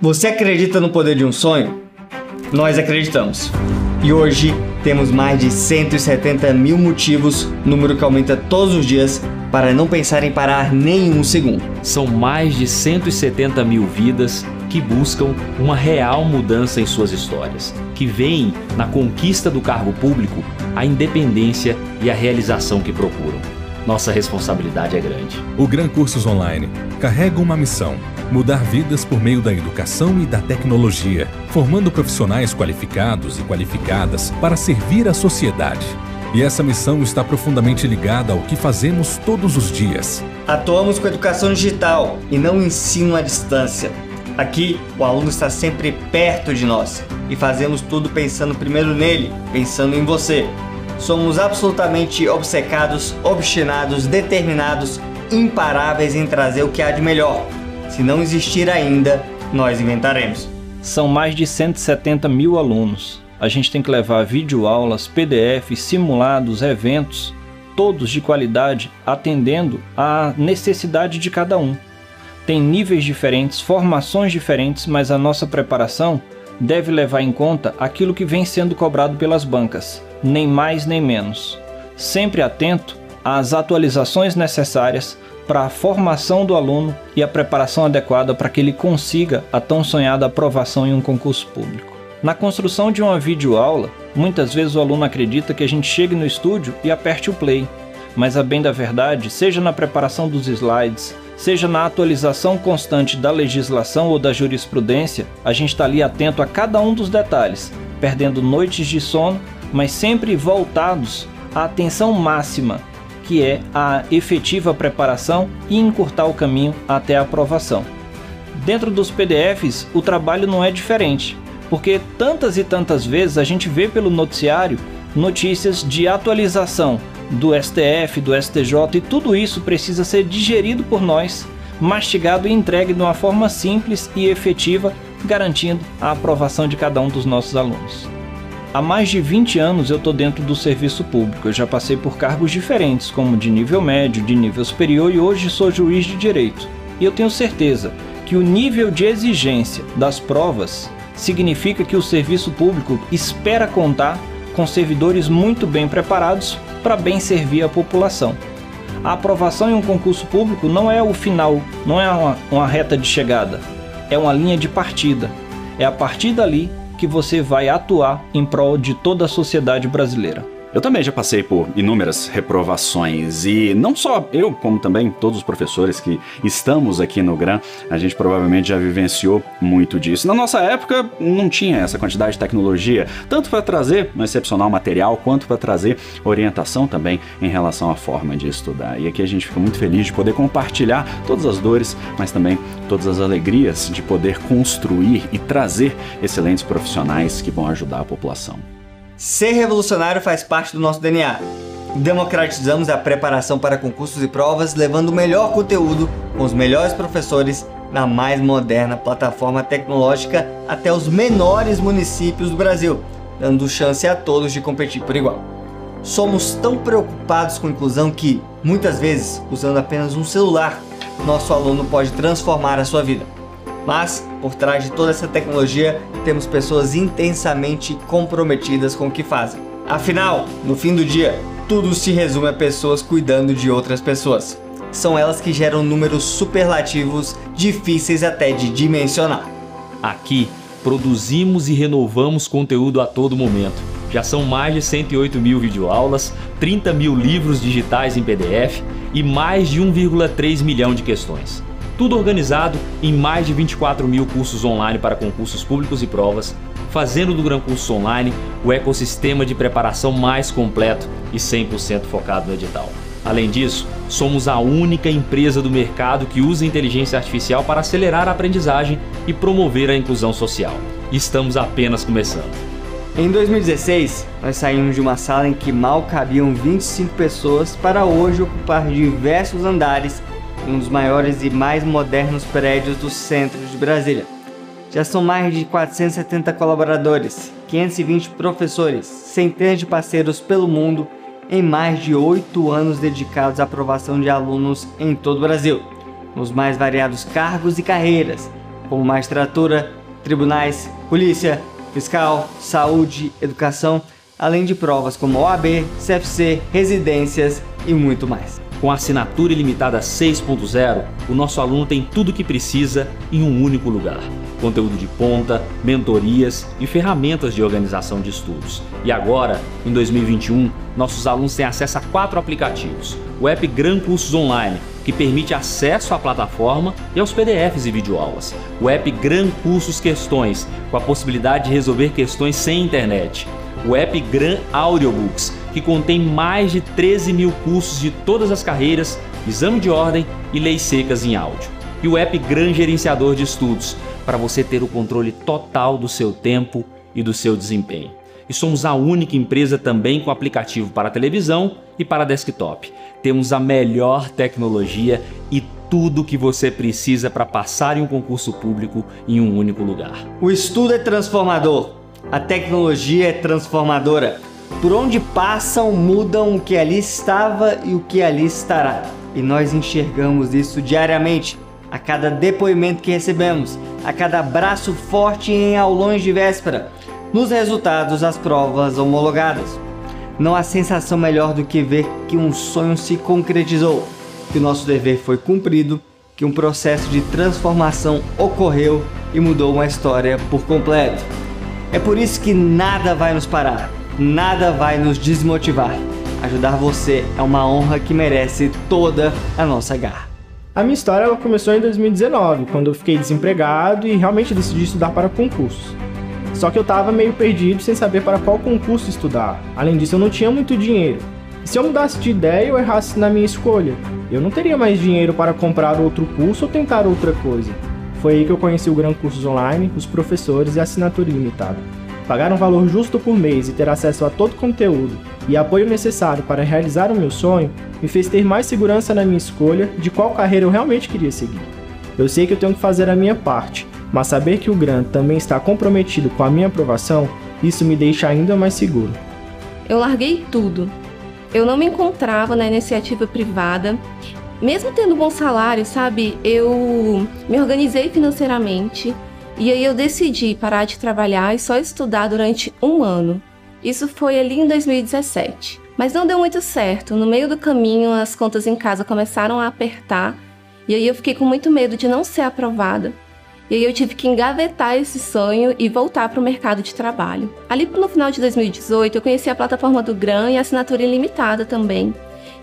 Você acredita no poder de um sonho? Nós acreditamos. E hoje temos mais de 170 mil motivos, número que aumenta todos os dias, para não pensar em parar nem um segundo. São mais de 170 mil vidas que buscam uma real mudança em suas histórias, que veem na conquista do cargo público a independência e a realização que procuram. Nossa responsabilidade é grande. O Gran Cursos Online carrega uma missão mudar vidas por meio da educação e da tecnologia, formando profissionais qualificados e qualificadas para servir a sociedade. E essa missão está profundamente ligada ao que fazemos todos os dias. Atuamos com educação digital e não ensino à distância. Aqui, o aluno está sempre perto de nós e fazemos tudo pensando primeiro nele, pensando em você. Somos absolutamente obcecados, obstinados, determinados, imparáveis em trazer o que há de melhor se não existir ainda, nós inventaremos. São mais de 170 mil alunos. A gente tem que levar videoaulas, PDFs, simulados, eventos, todos de qualidade, atendendo à necessidade de cada um. Tem níveis diferentes, formações diferentes, mas a nossa preparação deve levar em conta aquilo que vem sendo cobrado pelas bancas, nem mais nem menos. Sempre atento às atualizações necessárias para a formação do aluno e a preparação adequada para que ele consiga a tão sonhada aprovação em um concurso público. Na construção de uma videoaula, muitas vezes o aluno acredita que a gente chegue no estúdio e aperte o play, mas a bem da verdade, seja na preparação dos slides, seja na atualização constante da legislação ou da jurisprudência, a gente está ali atento a cada um dos detalhes, perdendo noites de sono, mas sempre voltados à atenção máxima que é a efetiva preparação e encurtar o caminho até a aprovação. Dentro dos PDFs, o trabalho não é diferente, porque tantas e tantas vezes a gente vê pelo noticiário notícias de atualização do STF, do STJ e tudo isso precisa ser digerido por nós, mastigado e entregue de uma forma simples e efetiva, garantindo a aprovação de cada um dos nossos alunos. Há mais de 20 anos eu estou dentro do serviço público. Eu já passei por cargos diferentes, como de nível médio, de nível superior e hoje sou juiz de direito. E eu tenho certeza que o nível de exigência das provas significa que o serviço público espera contar com servidores muito bem preparados para bem servir a população. A aprovação em um concurso público não é o final, não é uma, uma reta de chegada, é uma linha de partida. É a partir dali que você vai atuar em prol de toda a sociedade brasileira. Eu também já passei por inúmeras reprovações e não só eu, como também todos os professores que estamos aqui no GRAM, a gente provavelmente já vivenciou muito disso. Na nossa época não tinha essa quantidade de tecnologia, tanto para trazer um excepcional material, quanto para trazer orientação também em relação à forma de estudar. E aqui a gente fica muito feliz de poder compartilhar todas as dores, mas também todas as alegrias de poder construir e trazer excelentes profissionais que vão ajudar a população. Ser revolucionário faz parte do nosso DNA. Democratizamos a preparação para concursos e provas, levando o melhor conteúdo com os melhores professores na mais moderna plataforma tecnológica até os menores municípios do Brasil, dando chance a todos de competir por igual. Somos tão preocupados com inclusão que, muitas vezes, usando apenas um celular, nosso aluno pode transformar a sua vida. Mas, por trás de toda essa tecnologia, temos pessoas intensamente comprometidas com o que fazem. Afinal, no fim do dia, tudo se resume a pessoas cuidando de outras pessoas. São elas que geram números superlativos difíceis até de dimensionar. Aqui, produzimos e renovamos conteúdo a todo momento. Já são mais de 108 mil videoaulas, 30 mil livros digitais em PDF e mais de 1,3 milhão de questões. Tudo organizado em mais de 24 mil cursos online para concursos públicos e provas, fazendo do Gran Curso Online o ecossistema de preparação mais completo e 100% focado no edital. Além disso, somos a única empresa do mercado que usa inteligência artificial para acelerar a aprendizagem e promover a inclusão social. Estamos apenas começando. Em 2016, nós saímos de uma sala em que mal cabiam 25 pessoas para hoje ocupar diversos andares um dos maiores e mais modernos prédios do centro de Brasília. Já são mais de 470 colaboradores, 520 professores, centenas de parceiros pelo mundo em mais de oito anos dedicados à aprovação de alunos em todo o Brasil, nos mais variados cargos e carreiras. como magistratura, tribunais, polícia, fiscal, saúde, educação, além de provas como OAB, CFC, residências e muito mais. Com a assinatura ilimitada 6.0, o nosso aluno tem tudo o que precisa em um único lugar. Conteúdo de ponta, mentorias e ferramentas de organização de estudos. E agora, em 2021, nossos alunos têm acesso a quatro aplicativos. O app Gran Cursos Online, que permite acesso à plataforma e aos PDFs e videoaulas. O app Gran Cursos Questões, com a possibilidade de resolver questões sem internet o app Gran Audiobooks, que contém mais de 13 mil cursos de todas as carreiras, exame de ordem e leis secas em áudio. E o app Gran Gerenciador de Estudos, para você ter o controle total do seu tempo e do seu desempenho. E somos a única empresa também com aplicativo para televisão e para desktop. Temos a melhor tecnologia e tudo o que você precisa para passar em um concurso público em um único lugar. O estudo é transformador. A tecnologia é transformadora. Por onde passam, mudam o que ali estava e o que ali estará. E nós enxergamos isso diariamente, a cada depoimento que recebemos, a cada abraço forte em aulões de véspera, nos resultados das provas homologadas. Não há sensação melhor do que ver que um sonho se concretizou, que o nosso dever foi cumprido, que um processo de transformação ocorreu e mudou uma história por completo. É por isso que nada vai nos parar, nada vai nos desmotivar. Ajudar você é uma honra que merece toda a nossa garra. A minha história ela começou em 2019, quando eu fiquei desempregado e realmente decidi estudar para concursos. Só que eu estava meio perdido sem saber para qual concurso estudar. Além disso, eu não tinha muito dinheiro. E se eu mudasse de ideia ou errasse na minha escolha, eu não teria mais dinheiro para comprar outro curso ou tentar outra coisa. Foi aí que eu conheci o Gran Cursos Online, os professores e a assinatura ilimitada. Pagar um valor justo por mês e ter acesso a todo o conteúdo e apoio necessário para realizar o meu sonho me fez ter mais segurança na minha escolha de qual carreira eu realmente queria seguir. Eu sei que eu tenho que fazer a minha parte, mas saber que o Gran também está comprometido com a minha aprovação, isso me deixa ainda mais seguro. Eu larguei tudo. Eu não me encontrava na iniciativa privada mesmo tendo bom salário, sabe, eu me organizei financeiramente e aí eu decidi parar de trabalhar e só estudar durante um ano. Isso foi ali em 2017. Mas não deu muito certo. No meio do caminho, as contas em casa começaram a apertar e aí eu fiquei com muito medo de não ser aprovada. E aí eu tive que engavetar esse sonho e voltar para o mercado de trabalho. Ali no final de 2018, eu conheci a plataforma do Gran e a assinatura ilimitada também.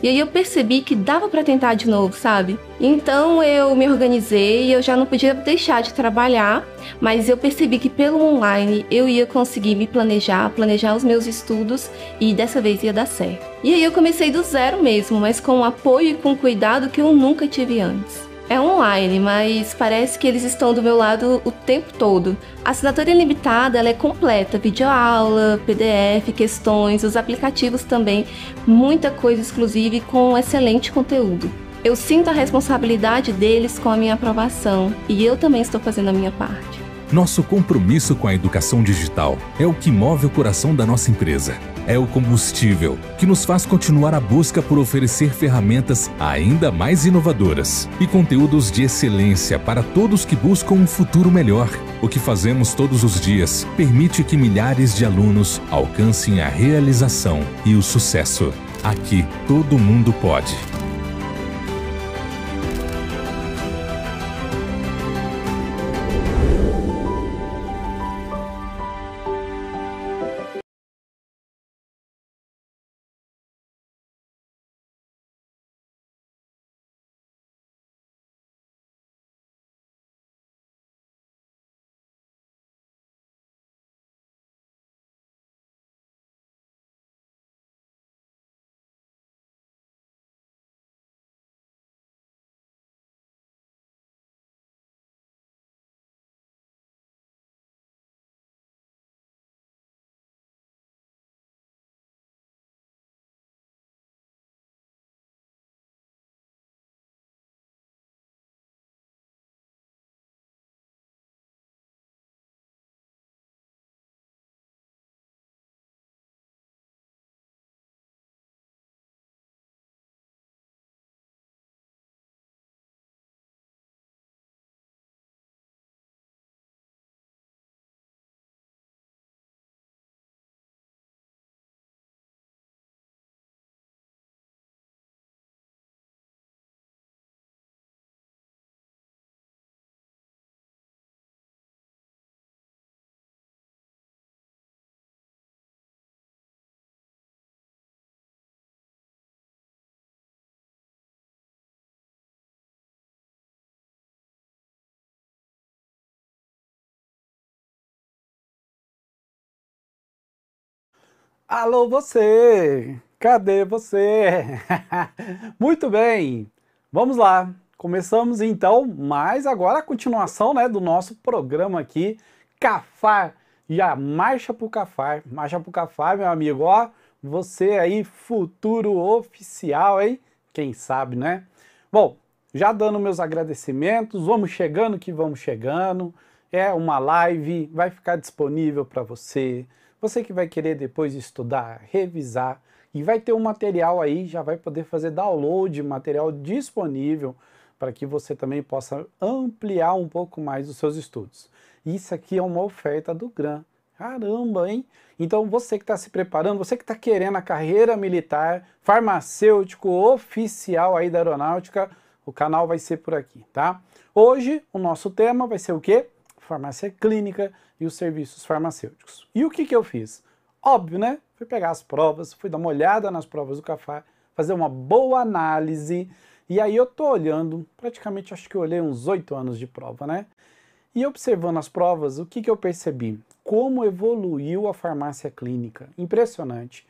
E aí eu percebi que dava para tentar de novo, sabe? Então eu me organizei e eu já não podia deixar de trabalhar, mas eu percebi que pelo online eu ia conseguir me planejar, planejar os meus estudos e dessa vez ia dar certo. E aí eu comecei do zero mesmo, mas com apoio e com cuidado que eu nunca tive antes. É online, mas parece que eles estão do meu lado o tempo todo. A assinatura ilimitada ela é completa, videoaula, PDF, questões, os aplicativos também, muita coisa exclusiva e com excelente conteúdo. Eu sinto a responsabilidade deles com a minha aprovação e eu também estou fazendo a minha parte. Nosso compromisso com a educação digital é o que move o coração da nossa empresa. É o combustível que nos faz continuar a busca por oferecer ferramentas ainda mais inovadoras e conteúdos de excelência para todos que buscam um futuro melhor. O que fazemos todos os dias permite que milhares de alunos alcancem a realização e o sucesso. Aqui, todo mundo pode. Alô você! Cadê você? Muito bem, vamos lá. Começamos então, mas agora a continuação né, do nosso programa aqui, Cafar. E a marcha pro Cafar. Marcha pro Cafar, meu amigo, ó. Você aí, futuro oficial, hein? Quem sabe, né? Bom, já dando meus agradecimentos, vamos chegando que vamos chegando. É uma live, vai ficar disponível para você. Você que vai querer depois estudar, revisar e vai ter um material aí, já vai poder fazer download, material disponível para que você também possa ampliar um pouco mais os seus estudos. Isso aqui é uma oferta do GRAM. Caramba, hein? Então você que está se preparando, você que está querendo a carreira militar, farmacêutico oficial aí da aeronáutica, o canal vai ser por aqui, tá? Hoje o nosso tema vai ser o quê? Farmácia clínica e os serviços farmacêuticos. E o que, que eu fiz? Óbvio, né? Fui pegar as provas, fui dar uma olhada nas provas do Cafá, fazer uma boa análise. E aí eu tô olhando, praticamente acho que eu olhei uns oito anos de prova, né? E observando as provas, o que, que eu percebi? Como evoluiu a farmácia clínica. Impressionante.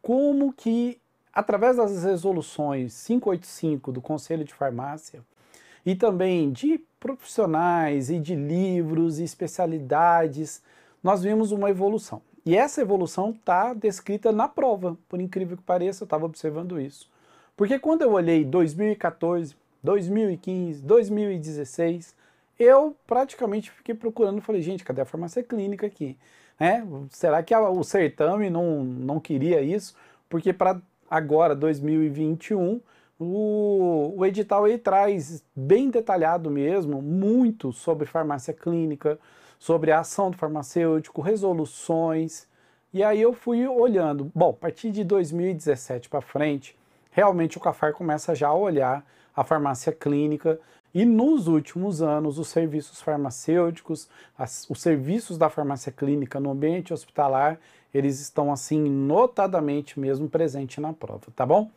Como que através das resoluções 585 do Conselho de Farmácia e também de profissionais e de livros e especialidades, nós vimos uma evolução. E essa evolução está descrita na prova, por incrível que pareça, eu estava observando isso. Porque quando eu olhei 2014, 2015, 2016, eu praticamente fiquei procurando, falei, gente, cadê a farmácia clínica aqui? É, será que o certame não, não queria isso? Porque para agora, 2021, o, o edital aí traz bem detalhado mesmo, muito sobre farmácia clínica, sobre a ação do farmacêutico, resoluções. E aí eu fui olhando. Bom, a partir de 2017 para frente, realmente o CAFAR começa já a olhar a farmácia clínica e nos últimos anos os serviços farmacêuticos, as, os serviços da farmácia clínica no ambiente hospitalar, eles estão assim notadamente mesmo presentes na prova, tá bom?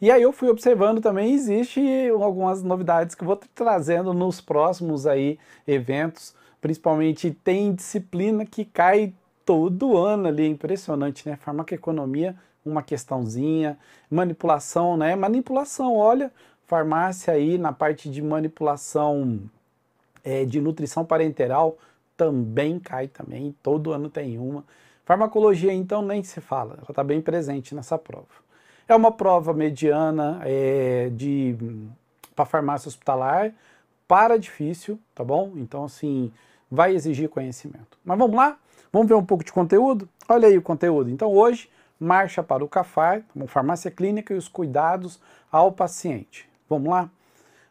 E aí eu fui observando também, existe algumas novidades que eu vou trazendo nos próximos aí eventos, principalmente tem disciplina que cai todo ano ali, é impressionante, né? Farmacoeconomia, uma questãozinha, manipulação, né? Manipulação, olha, farmácia aí na parte de manipulação é, de nutrição parenteral também cai também, todo ano tem uma. Farmacologia, então, nem se fala, ela está bem presente nessa prova. É uma prova mediana é, de para farmácia hospitalar, para difícil, tá bom? Então, assim, vai exigir conhecimento. Mas vamos lá? Vamos ver um pouco de conteúdo? Olha aí o conteúdo. Então, hoje, marcha para o CAFAR, farmácia clínica e os cuidados ao paciente. Vamos lá?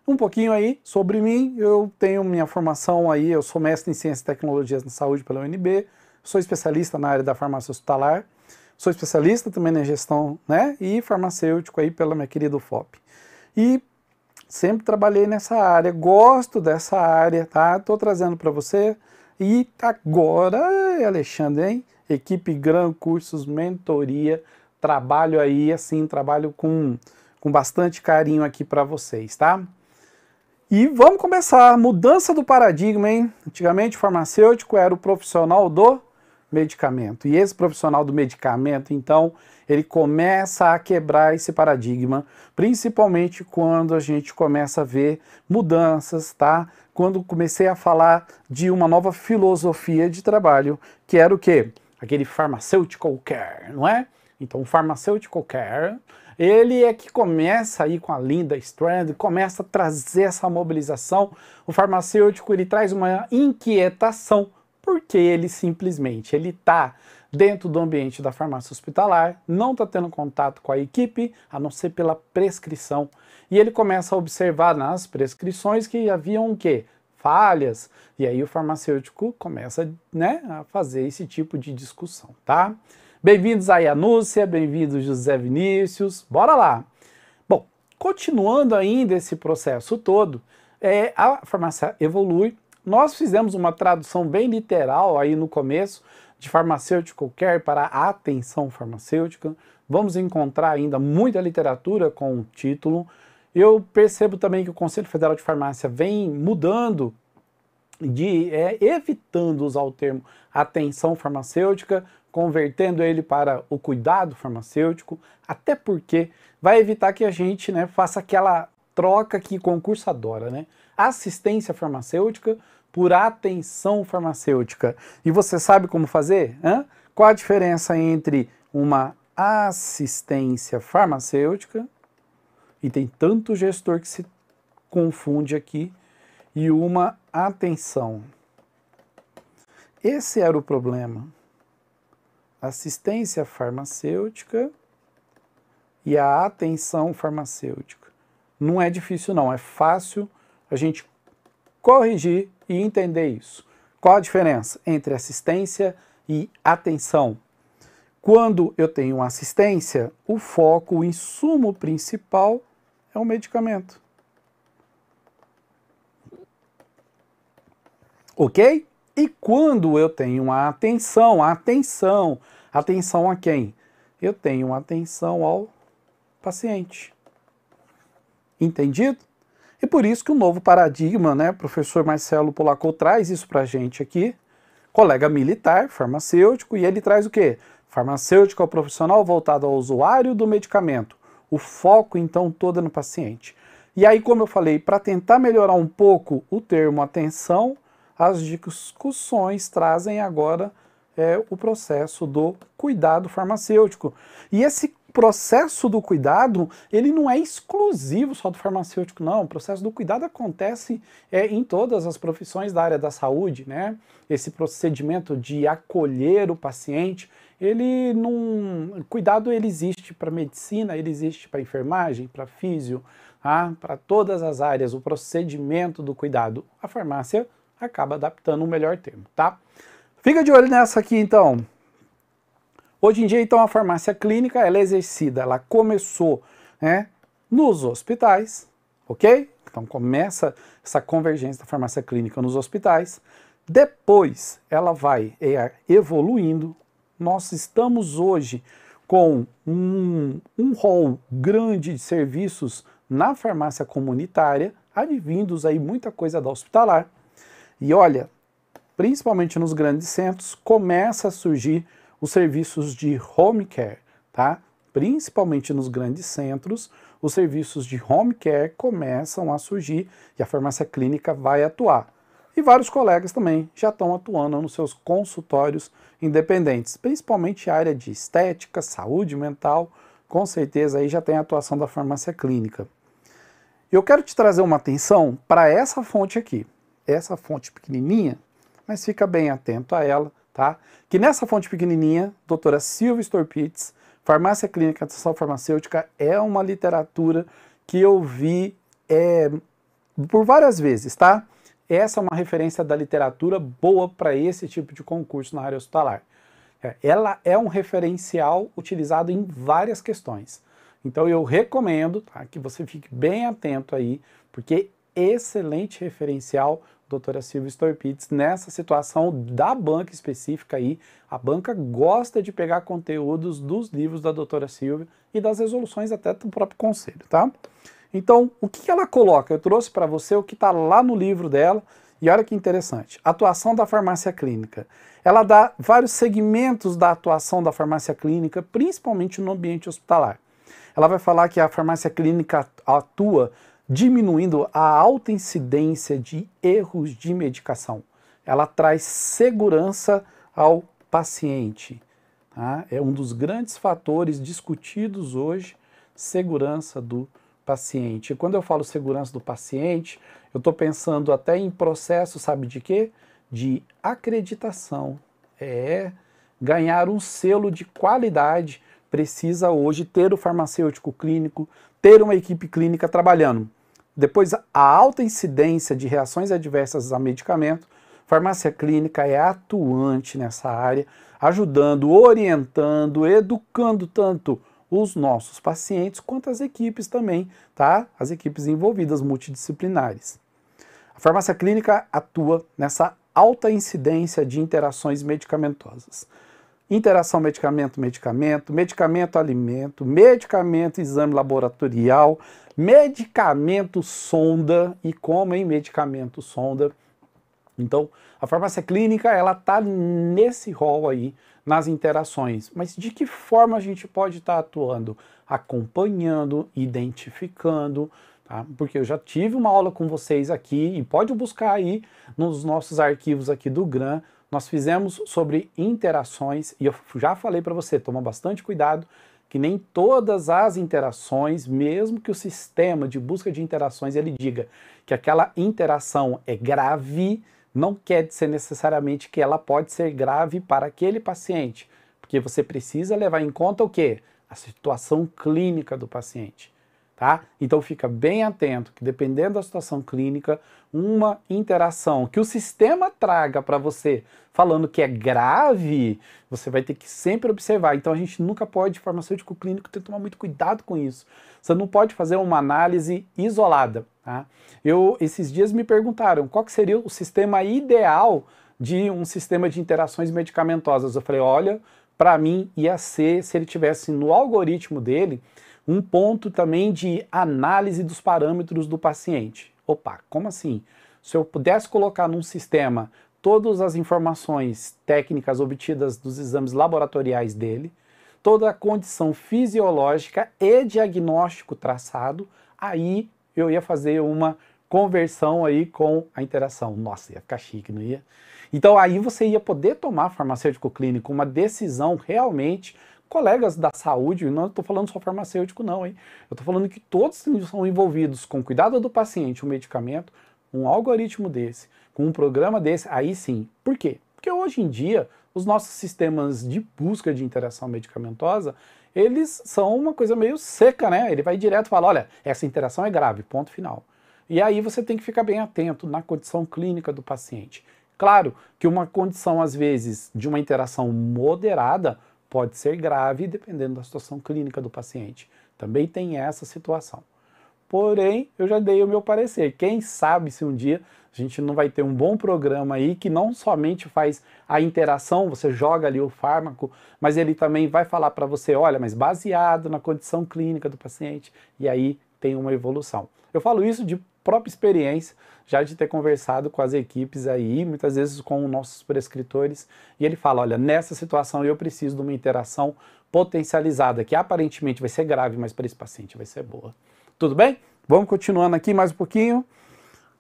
Um pouquinho aí sobre mim. Eu tenho minha formação aí, eu sou mestre em Ciências e Tecnologias na Saúde pela UNB, Sou especialista na área da farmácia hospitalar, sou especialista também na gestão, né, e farmacêutico aí pela minha querida UFOP. E sempre trabalhei nessa área, gosto dessa área, tá? Tô trazendo para você. E agora, Alexandre, hein? Equipe Gran Cursos Mentoria, trabalho aí assim, trabalho com, com bastante carinho aqui para vocês, tá? E vamos começar, mudança do paradigma, hein? Antigamente farmacêutico era o profissional do medicamento. E esse profissional do medicamento, então, ele começa a quebrar esse paradigma, principalmente quando a gente começa a ver mudanças, tá? Quando comecei a falar de uma nova filosofia de trabalho, que era o quê? Aquele pharmaceutical care, não é? Então, o pharmaceutical care, ele é que começa aí com a Linda Strand, começa a trazer essa mobilização. O farmacêutico, ele traz uma inquietação porque ele simplesmente ele está dentro do ambiente da farmácia hospitalar, não está tendo contato com a equipe, a não ser pela prescrição. E ele começa a observar nas prescrições que haviam o quê? Falhas. E aí o farmacêutico começa né, a fazer esse tipo de discussão, tá? Bem-vindos aí, Anúcia, bem-vindos José Vinícius, bora lá! Bom, continuando ainda esse processo todo, é, a farmácia evolui, nós fizemos uma tradução bem literal aí no começo de farmacêutico care para atenção farmacêutica. Vamos encontrar ainda muita literatura com o título. Eu percebo também que o Conselho Federal de Farmácia vem mudando de é, evitando usar o termo atenção farmacêutica, convertendo ele para o cuidado farmacêutico, até porque vai evitar que a gente né, faça aquela troca que concurso adora, né? Assistência farmacêutica por atenção farmacêutica. E você sabe como fazer? Hã? Qual a diferença entre uma assistência farmacêutica, e tem tanto gestor que se confunde aqui, e uma atenção. Esse era o problema. Assistência farmacêutica e a atenção farmacêutica. Não é difícil, não, é fácil a gente corrigir e entender isso. Qual a diferença entre assistência e atenção? Quando eu tenho assistência, o foco, o insumo principal é o medicamento. Ok? E quando eu tenho uma atenção, atenção, atenção a quem? Eu tenho atenção ao paciente. Entendido? E por isso que o novo paradigma, né, professor Marcelo Polacco traz isso para a gente aqui, colega militar, farmacêutico, e ele traz o quê? Farmacêutico é o profissional voltado ao usuário do medicamento. O foco, então, todo é no paciente. E aí, como eu falei, para tentar melhorar um pouco o termo atenção, as discussões trazem agora é, o processo do cuidado farmacêutico. E esse processo do cuidado, ele não é exclusivo só do farmacêutico, não. O processo do cuidado acontece é, em todas as profissões da área da saúde, né? Esse procedimento de acolher o paciente, ele não... Cuidado, ele existe para medicina, ele existe para enfermagem, para físio, ah, para todas as áreas, o procedimento do cuidado. A farmácia acaba adaptando um melhor termo, tá? Fica de olho nessa aqui, então. Hoje em dia, então, a farmácia clínica ela é exercida, ela começou né, nos hospitais, ok? Então começa essa convergência da farmácia clínica nos hospitais. Depois ela vai é, evoluindo. Nós estamos hoje com um, um grande de serviços na farmácia comunitária, advindos aí muita coisa da hospitalar. E olha, principalmente nos grandes centros, começa a surgir os serviços de home care, tá? Principalmente nos grandes centros, os serviços de home care começam a surgir e a farmácia clínica vai atuar. E vários colegas também já estão atuando nos seus consultórios independentes, principalmente a área de estética, saúde mental, com certeza aí já tem a atuação da farmácia clínica. Eu quero te trazer uma atenção para essa fonte aqui, essa fonte pequenininha, mas fica bem atento a ela, tá? Que nessa fonte pequenininha, doutora Silvia Storpitz, Farmácia Clínica de Atenção Farmacêutica, é uma literatura que eu vi é, por várias vezes, tá? Essa é uma referência da literatura boa para esse tipo de concurso na área hospitalar. É, ela é um referencial utilizado em várias questões. Então eu recomendo tá, que você fique bem atento aí, porque excelente referencial doutora Silvia Storpitz, nessa situação da banca específica aí. A banca gosta de pegar conteúdos dos livros da doutora Silvia e das resoluções até do próprio conselho, tá? Então, o que ela coloca? Eu trouxe para você o que está lá no livro dela, e olha que interessante. Atuação da farmácia clínica. Ela dá vários segmentos da atuação da farmácia clínica, principalmente no ambiente hospitalar. Ela vai falar que a farmácia clínica atua diminuindo a alta incidência de erros de medicação. Ela traz segurança ao paciente. Tá? É um dos grandes fatores discutidos hoje, segurança do paciente. E quando eu falo segurança do paciente, eu estou pensando até em processo, sabe de quê? De acreditação. É ganhar um selo de qualidade precisa hoje ter o farmacêutico clínico, ter uma equipe clínica trabalhando. Depois, a alta incidência de reações adversas a medicamento. Farmácia clínica é atuante nessa área, ajudando, orientando, educando tanto os nossos pacientes quanto as equipes também, tá? As equipes envolvidas multidisciplinares. A farmácia clínica atua nessa alta incidência de interações medicamentosas. Interação medicamento-medicamento, medicamento-alimento, medicamento-exame laboratorial, medicamento sonda e como em medicamento sonda. Então, a farmácia clínica ela tá nesse rol aí nas interações. Mas de que forma a gente pode estar atuando? Acompanhando, identificando, tá? Porque eu já tive uma aula com vocês aqui e pode buscar aí nos nossos arquivos aqui do GRAM. Nós fizemos sobre interações e eu já falei para você, toma bastante cuidado que nem todas as interações, mesmo que o sistema de busca de interações ele diga que aquela interação é grave, não quer dizer necessariamente que ela pode ser grave para aquele paciente, porque você precisa levar em conta o que? A situação clínica do paciente. Tá? Então fica bem atento que dependendo da situação clínica, uma interação que o sistema traga para você falando que é grave, você vai ter que sempre observar. Então a gente nunca pode, farmacêutico clínico, ter que tomar muito cuidado com isso. Você não pode fazer uma análise isolada. Tá? Eu esses dias me perguntaram qual seria o sistema ideal de um sistema de interações medicamentosas. Eu falei, olha, para mim ia ser se ele tivesse no algoritmo dele um ponto também de análise dos parâmetros do paciente. Opa, como assim? Se eu pudesse colocar num sistema todas as informações técnicas obtidas dos exames laboratoriais dele, toda a condição fisiológica e diagnóstico traçado, aí eu ia fazer uma conversão aí com a interação. Nossa, ia ficar chique, não ia? Então aí você ia poder tomar farmacêutico clínico uma decisão realmente colegas da saúde, não estou falando só farmacêutico não, hein? Eu estou falando que todos são envolvidos com cuidado do paciente, o medicamento, um algoritmo desse, com um programa desse, aí sim. Por quê? Porque hoje em dia, os nossos sistemas de busca de interação medicamentosa, eles são uma coisa meio seca, né? Ele vai direto e fala, olha, essa interação é grave, ponto final. E aí você tem que ficar bem atento na condição clínica do paciente. Claro que uma condição, às vezes, de uma interação moderada pode ser grave dependendo da situação clínica do paciente. Também tem essa situação. Porém, eu já dei o meu parecer. Quem sabe se um dia a gente não vai ter um bom programa aí que não somente faz a interação, você joga ali o fármaco, mas ele também vai falar para você, olha, mas baseado na condição clínica do paciente, e aí tem uma evolução. Eu falo isso de própria experiência, já de ter conversado com as equipes aí, muitas vezes com nossos prescritores, e ele fala: olha, nessa situação eu preciso de uma interação potencializada, que aparentemente vai ser grave, mas para esse paciente vai ser boa. Tudo bem? Vamos continuando aqui mais um pouquinho.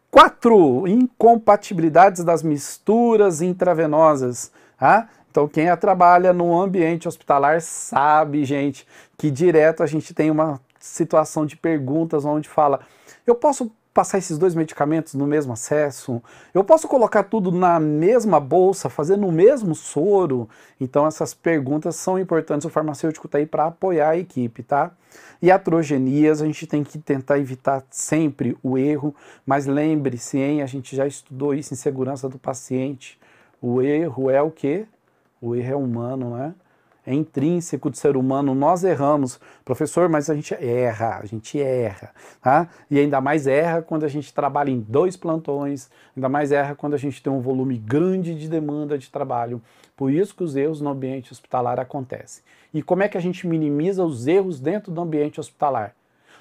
Quatro, incompatibilidades das misturas intravenosas. Tá? Então, quem trabalha no ambiente hospitalar sabe, gente, que direto a gente tem uma situação de perguntas onde fala: eu posso passar esses dois medicamentos no mesmo acesso? Eu posso colocar tudo na mesma bolsa, fazer no mesmo soro? Então essas perguntas são importantes. O farmacêutico está aí para apoiar a equipe, tá? E atrogenias, a gente tem que tentar evitar sempre o erro, mas lembre-se, hein, a gente já estudou isso em segurança do paciente. O erro é o quê? O erro é humano, né? É intrínseco do ser humano, nós erramos. Professor, mas a gente erra, a gente erra, tá? E ainda mais erra quando a gente trabalha em dois plantões, ainda mais erra quando a gente tem um volume grande de demanda de trabalho. Por isso que os erros no ambiente hospitalar acontecem. E como é que a gente minimiza os erros dentro do ambiente hospitalar?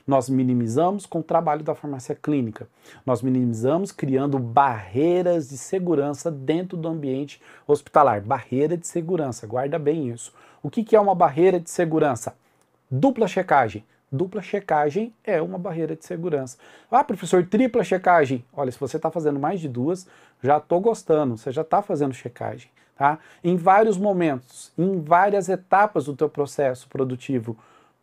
Nós minimizamos com o trabalho da farmácia clínica. Nós minimizamos criando barreiras de segurança dentro do ambiente hospitalar. Barreira de segurança, guarda bem isso. O que, que é uma barreira de segurança? Dupla checagem. Dupla checagem é uma barreira de segurança. Ah, professor, tripla checagem. Olha, se você está fazendo mais de duas, já estou gostando, você já está fazendo checagem. Tá? Em vários momentos, em várias etapas do teu processo produtivo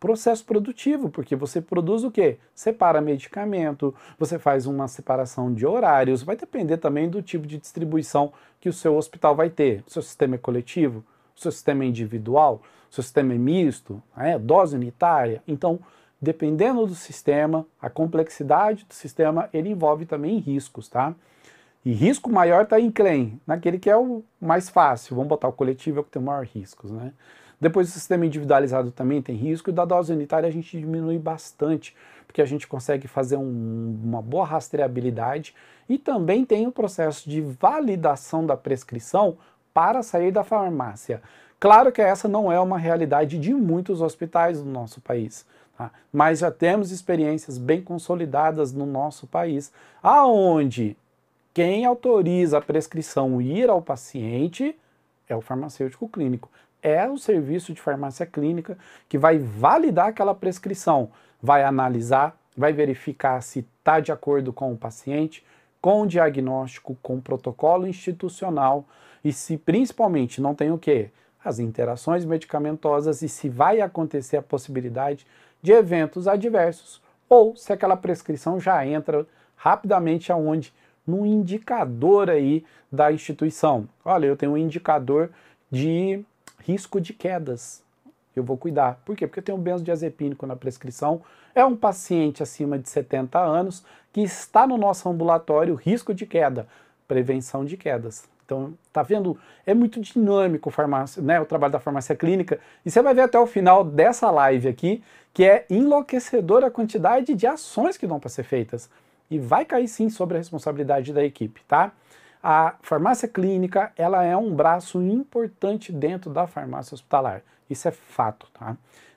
processo produtivo, porque você produz o quê? Separa medicamento, você faz uma separação de horários, vai depender também do tipo de distribuição que o seu hospital vai ter. O seu sistema é coletivo, o seu sistema é individual, o seu sistema é misto, é dose unitária. Então, dependendo do sistema, a complexidade do sistema, ele envolve também riscos, tá? E risco maior está em quem? Naquele que é o mais fácil. Vamos botar o coletivo, é o que tem maior riscos, né? Depois o sistema individualizado também tem risco e da dose unitária a gente diminui bastante, porque a gente consegue fazer um, uma boa rastreabilidade e também tem o processo de validação da prescrição para sair da farmácia. Claro que essa não é uma realidade de muitos hospitais no nosso país, tá? mas já temos experiências bem consolidadas no nosso país, aonde quem autoriza a prescrição ir ao paciente é o farmacêutico clínico é o serviço de farmácia clínica que vai validar aquela prescrição, vai analisar, vai verificar se está de acordo com o paciente, com o diagnóstico, com o protocolo institucional e se principalmente não tem o quê? As interações medicamentosas e se vai acontecer a possibilidade de eventos adversos ou se aquela prescrição já entra rapidamente aonde no indicador aí da instituição. Olha, eu tenho um indicador de risco de quedas. Eu vou cuidar. Por quê? Porque eu tenho benzodiazepínico na prescrição. É um paciente acima de 70 anos que está no nosso ambulatório risco de queda, prevenção de quedas. Então, tá vendo? É muito dinâmico o, farmácia, né, o trabalho da farmácia clínica. E você vai ver até o final dessa live aqui que é enlouquecedora a quantidade de ações que dão para ser feitas. E vai cair sim sobre a responsabilidade da equipe, tá? A farmácia clínica, ela é um braço importante dentro da farmácia hospitalar. Isso é fato, tá?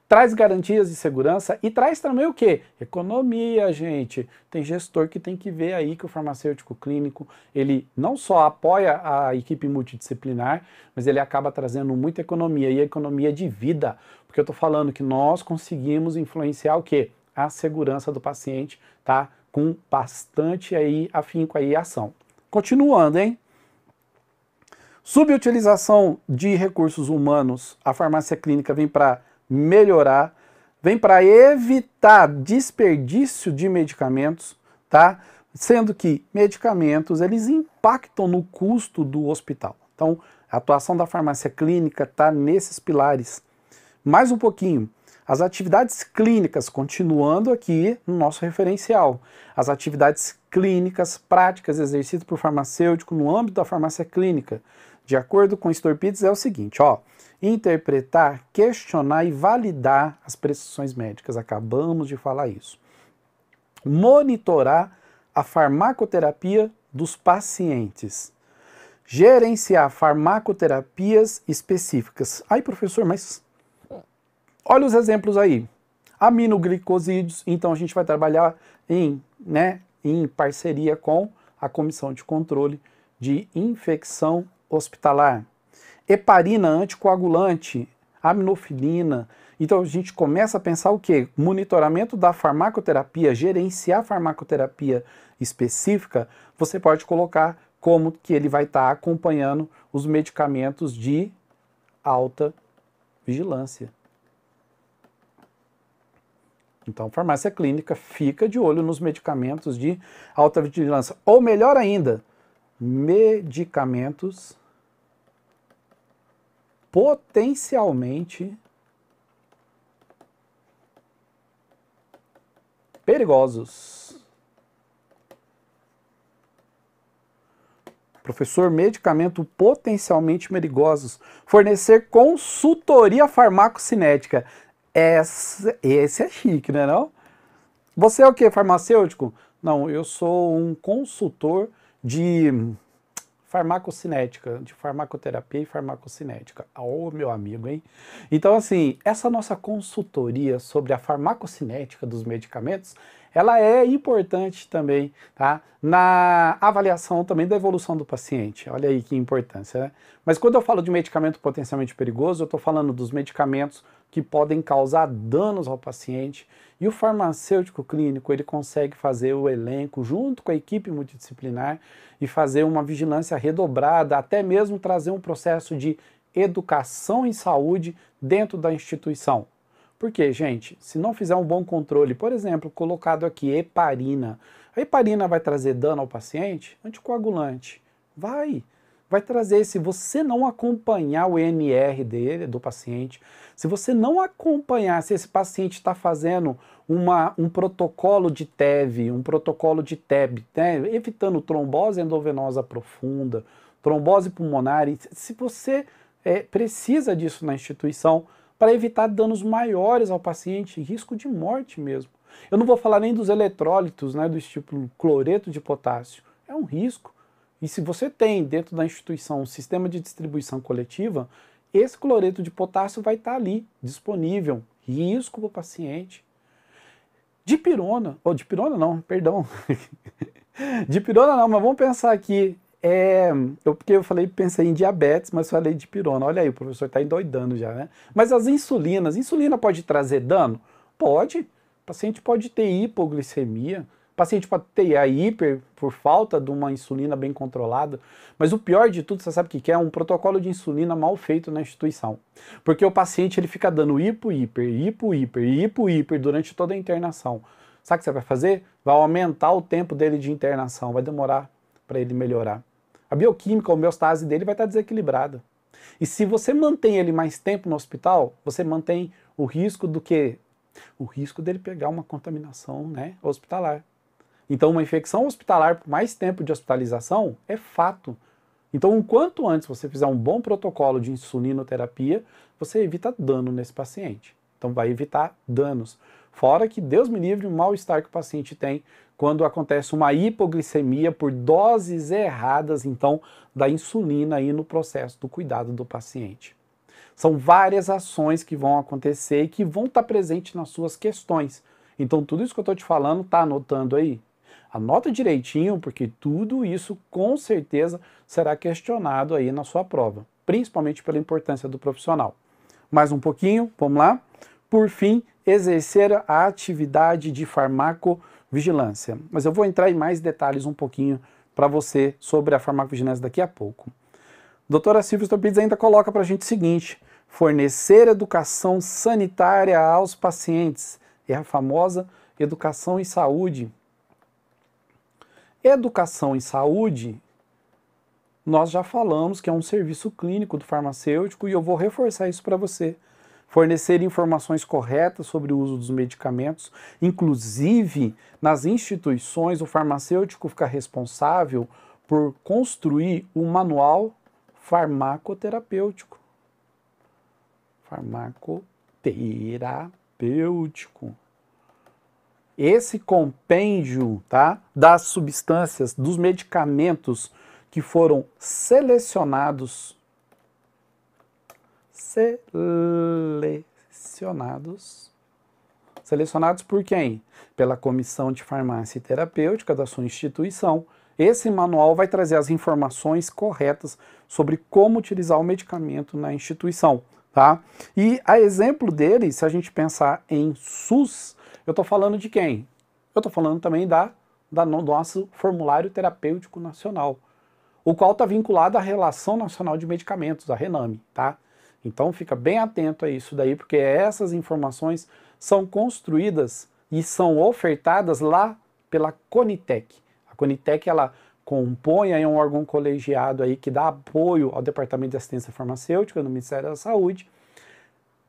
Traz garantias de segurança e traz também o quê? Economia, gente. Tem gestor que tem que ver aí que o farmacêutico clínico, ele não só apoia a equipe multidisciplinar, mas ele acaba trazendo muita economia e economia de vida. Porque eu estou falando que nós conseguimos influenciar o quê? A segurança do paciente, tá? Com bastante aí afinco aí ação. Continuando, hein? Subutilização de recursos humanos, a farmácia clínica vem para melhorar, vem para evitar desperdício de medicamentos, tá? Sendo que medicamentos eles impactam no custo do hospital. Então, a atuação da farmácia clínica está nesses pilares. Mais um pouquinho. As atividades clínicas, continuando aqui no nosso referencial. As atividades clínicas, práticas exercidas por farmacêutico no âmbito da farmácia clínica. De acordo com Storpides, é o seguinte, ó interpretar, questionar e validar as prescrições médicas. Acabamos de falar isso. Monitorar a farmacoterapia dos pacientes. Gerenciar farmacoterapias específicas. Aí, professor, mas olha os exemplos aí. Aminoglicosídeos, então a gente vai trabalhar em, né, em parceria com a Comissão de Controle de Infecção Hospitalar heparina anticoagulante, aminofilina. Então a gente começa a pensar o quê? Monitoramento da farmacoterapia, gerenciar farmacoterapia específica, você pode colocar como que ele vai estar tá acompanhando os medicamentos de alta vigilância. Então, farmácia clínica fica de olho nos medicamentos de alta vigilância. Ou melhor ainda, medicamentos potencialmente perigosos. Professor, medicamento potencialmente perigosos. Fornecer consultoria farmacocinética. Esse, esse é chique, né não? Você é o que, farmacêutico? Não, eu sou um consultor de farmacocinética, de farmacoterapia e farmacocinética. Ô, oh, meu amigo, hein? Então, assim, essa nossa consultoria sobre a farmacocinética dos medicamentos, ela é importante também, tá? Na avaliação também da evolução do paciente. Olha aí que importância, né? Mas quando eu falo de medicamento potencialmente perigoso, eu estou falando dos medicamentos que podem causar danos ao paciente. E o farmacêutico clínico, ele consegue fazer o elenco junto com a equipe multidisciplinar e fazer uma vigilância redobrada, até mesmo trazer um processo de educação em saúde dentro da instituição. Porque, gente, se não fizer um bom controle, por exemplo, colocado aqui heparina, a heparina vai trazer dano ao paciente? Anticoagulante. Vai vai trazer, se você não acompanhar o NR dele, do paciente, se você não acompanhar se esse paciente está fazendo uma, um protocolo de TEV, um protocolo de TEB, né, evitando trombose endovenosa profunda, trombose pulmonar, se você é, precisa disso na instituição para evitar danos maiores ao paciente, risco de morte mesmo. Eu não vou falar nem dos eletrólitos, né, do tipo cloreto de potássio, é um risco. E se você tem dentro da instituição um sistema de distribuição coletiva, esse cloreto de potássio vai estar ali, disponível, risco para o paciente. Dipirona, ou dipirona não, perdão. dipirona não, mas vamos pensar aqui, é, eu, porque eu falei, pensei em diabetes, mas falei de pirona. Olha aí, o professor está endoidando já, né? Mas as insulinas, insulina pode trazer dano? Pode. O paciente pode ter hipoglicemia, o paciente pode ter a hiper por falta de uma insulina bem controlada. Mas o pior de tudo, você sabe o que é? Um protocolo de insulina mal feito na instituição. Porque o paciente ele fica dando hipo, hiper, hipo, hiper, hipo, hiper durante toda a internação. Sabe o que você vai fazer? Vai aumentar o tempo dele de internação, vai demorar para ele melhorar. A bioquímica, a homeostase dele vai estar desequilibrada. E se você mantém ele mais tempo no hospital, você mantém o risco do que? O risco dele pegar uma contaminação né, hospitalar. Então, uma infecção hospitalar por mais tempo de hospitalização é fato. Então, quanto antes você fizer um bom protocolo de insulinoterapia, você evita dano nesse paciente. Então, vai evitar danos. Fora que, Deus me livre, o mal-estar que o paciente tem quando acontece uma hipoglicemia por doses erradas, então, da insulina aí no processo do cuidado do paciente. São várias ações que vão acontecer e que vão estar presentes nas suas questões. Então, tudo isso que eu estou te falando, tá anotando aí? Anota direitinho, porque tudo isso com certeza será questionado aí na sua prova, principalmente pela importância do profissional. Mais um pouquinho, vamos lá? Por fim, exercer a atividade de farmacovigilância. Mas eu vou entrar em mais detalhes um pouquinho para você sobre a farmacovigilância daqui a pouco. Doutora Silvia Stopides ainda coloca para a gente o seguinte: fornecer educação sanitária aos pacientes. É a famosa educação em saúde. Educação em saúde, nós já falamos que é um serviço clínico do farmacêutico e eu vou reforçar isso para você. Fornecer informações corretas sobre o uso dos medicamentos, inclusive nas instituições, o farmacêutico fica responsável por construir o um manual farmacoterapêutico. Farmacoterapêutico esse compêndio tá, das substâncias, dos medicamentos que foram selecionados, selecionados, selecionados por quem? Pela Comissão de Farmácia e Terapêutica da sua instituição. Esse manual vai trazer as informações corretas sobre como utilizar o medicamento na instituição. Tá? E a exemplo dele, se a gente pensar em SUS, eu estou falando de quem? Eu estou falando também da, da do nosso formulário terapêutico nacional, o qual está vinculado à Relação Nacional de Medicamentos, a RENAME, tá? Então fica bem atento a isso daí, porque essas informações são construídas e são ofertadas lá pela Conitec. A Conitec ela compõe aí um órgão colegiado aí que dá apoio ao Departamento de Assistência Farmacêutica no Ministério da Saúde.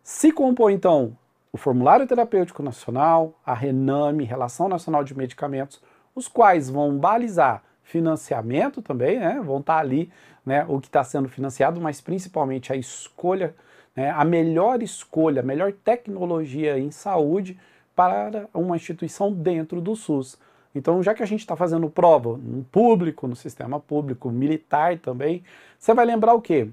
Se compõe então o Formulário Terapêutico Nacional, a RENAME, Relação Nacional de Medicamentos, os quais vão balizar financiamento também, né? vão estar ali né, o que está sendo financiado, mas principalmente a escolha, né, a melhor escolha, a melhor tecnologia em saúde para uma instituição dentro do SUS. Então, já que a gente está fazendo prova no público, no sistema público, militar também, você vai lembrar o quê?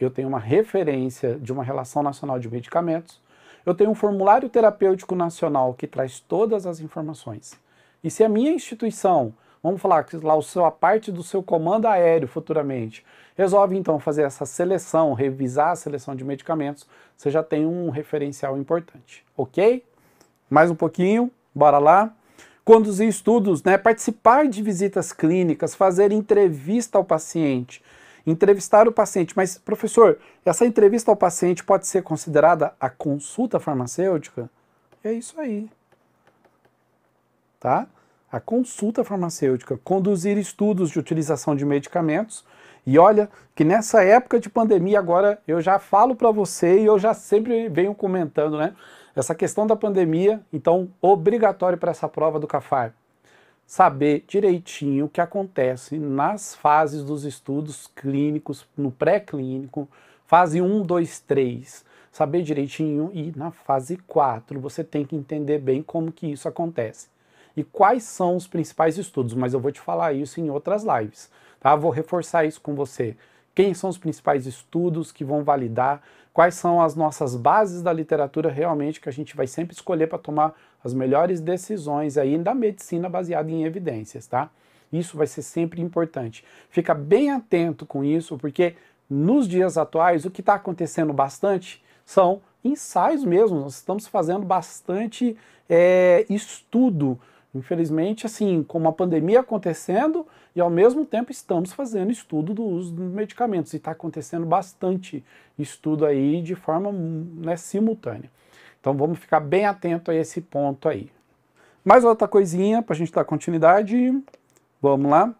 Eu tenho uma referência de uma relação nacional de medicamentos, eu tenho um formulário terapêutico nacional que traz todas as informações. E se a minha instituição, vamos falar que lá o seu, a parte do seu comando aéreo futuramente, resolve então fazer essa seleção, revisar a seleção de medicamentos, você já tem um referencial importante, ok? Mais um pouquinho, bora lá. Conduzir estudos, né, participar de visitas clínicas, fazer entrevista ao paciente, entrevistar o paciente. Mas, professor, essa entrevista ao paciente pode ser considerada a consulta farmacêutica? É isso aí. Tá? A consulta farmacêutica, conduzir estudos de utilização de medicamentos. E olha que nessa época de pandemia agora eu já falo para você e eu já sempre venho comentando, né? Essa questão da pandemia, então obrigatório para essa prova do CAFAR saber direitinho o que acontece nas fases dos estudos clínicos, no pré-clínico, fase 1, 2, 3, saber direitinho e na fase 4 você tem que entender bem como que isso acontece. E quais são os principais estudos, mas eu vou te falar isso em outras lives, tá? Vou reforçar isso com você. Quem são os principais estudos que vão validar quais são as nossas bases da literatura realmente que a gente vai sempre escolher para tomar as melhores decisões aí da medicina baseada em evidências, tá? Isso vai ser sempre importante. Fica bem atento com isso, porque nos dias atuais o que está acontecendo bastante são ensaios mesmo. Nós estamos fazendo bastante é, estudo. Infelizmente, assim, com uma pandemia acontecendo e ao mesmo tempo estamos fazendo estudo do uso dos medicamentos e está acontecendo bastante estudo aí de forma né, simultânea. Então vamos ficar bem atento a esse ponto aí. Mais outra coisinha para a gente dar continuidade. Vamos lá.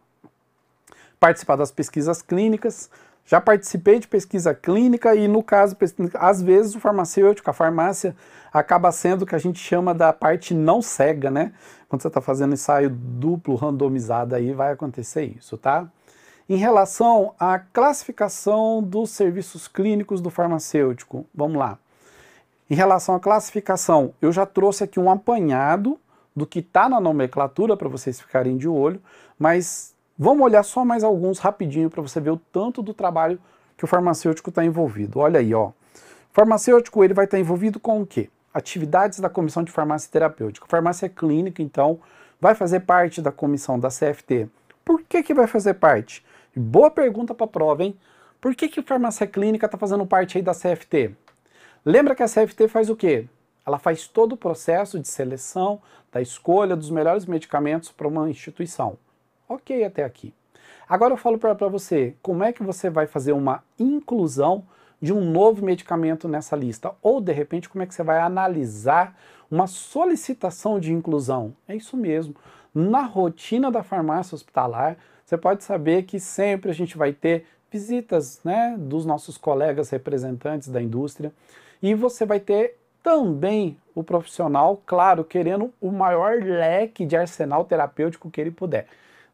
Participar das pesquisas clínicas. Já participei de pesquisa clínica e, no caso, às vezes o farmacêutico, a farmácia, acaba sendo o que a gente chama da parte não cega, né? Quando você está fazendo ensaio duplo, randomizado, aí vai acontecer isso, tá? Em relação à classificação dos serviços clínicos do farmacêutico, vamos lá. Em relação à classificação, eu já trouxe aqui um apanhado do que está na nomenclatura para vocês ficarem de olho, mas vamos olhar só mais alguns rapidinho para você ver o tanto do trabalho que o farmacêutico está envolvido. Olha aí, ó. O farmacêutico ele vai estar tá envolvido com o quê? Atividades da comissão de farmácia terapêutica. Farmácia clínica, então, vai fazer parte da comissão da CFT. Por que, que vai fazer parte? Boa pergunta para a prova, hein? Por que, que farmácia clínica está fazendo parte aí da CFT? Lembra que a CFT faz o quê? Ela faz todo o processo de seleção, da escolha dos melhores medicamentos para uma instituição. Ok até aqui. Agora eu falo para você, como é que você vai fazer uma inclusão de um novo medicamento nessa lista? Ou, de repente, como é que você vai analisar uma solicitação de inclusão? É isso mesmo. Na rotina da farmácia hospitalar, você pode saber que sempre a gente vai ter visitas né, dos nossos colegas representantes da indústria e você vai ter também o profissional, claro, querendo o maior leque de arsenal terapêutico que ele puder.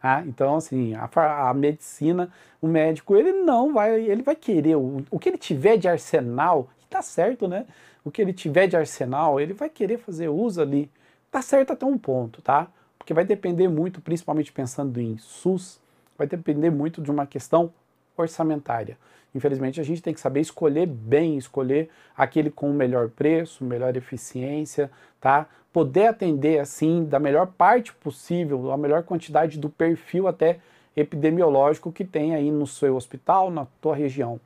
Ah, então, assim, a, a, medicina, o médico, ele não vai, ele vai querer, o, o que ele tiver de arsenal, tá certo, né? O que ele tiver de arsenal, ele vai querer fazer uso ali. Tá certo até um ponto, tá? Porque vai depender muito, principalmente pensando em SUS, vai depender muito de uma questão orçamentária. Infelizmente, a gente tem que saber escolher bem, escolher aquele com o melhor preço, melhor eficiência, tá? Poder atender assim da melhor parte possível, a melhor quantidade do perfil até epidemiológico que tem aí no seu hospital, na tua região.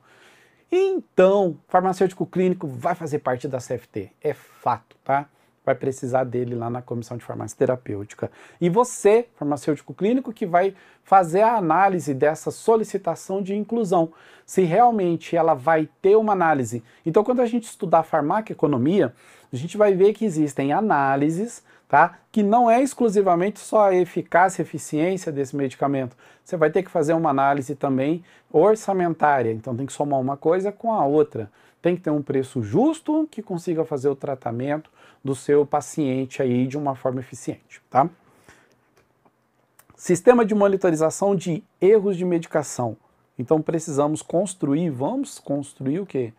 Então, farmacêutico clínico vai fazer parte da CFT, é fato, tá? Vai precisar dele lá na comissão de farmácia terapêutica. E você, farmacêutico clínico, que vai fazer a análise dessa solicitação de inclusão, se realmente ela vai ter uma análise. Então, quando a gente estudar farmacoeconomia, a gente vai ver que existem análises, tá? Que não é exclusivamente só a eficácia e eficiência desse medicamento. Você vai ter que fazer uma análise também orçamentária. Então, tem que somar uma coisa com a outra. Tem que ter um preço justo que consiga fazer o tratamento do seu paciente aí de uma forma eficiente, tá? Sistema de monitorização de erros de medicação. Então precisamos construir, vamos construir o quê?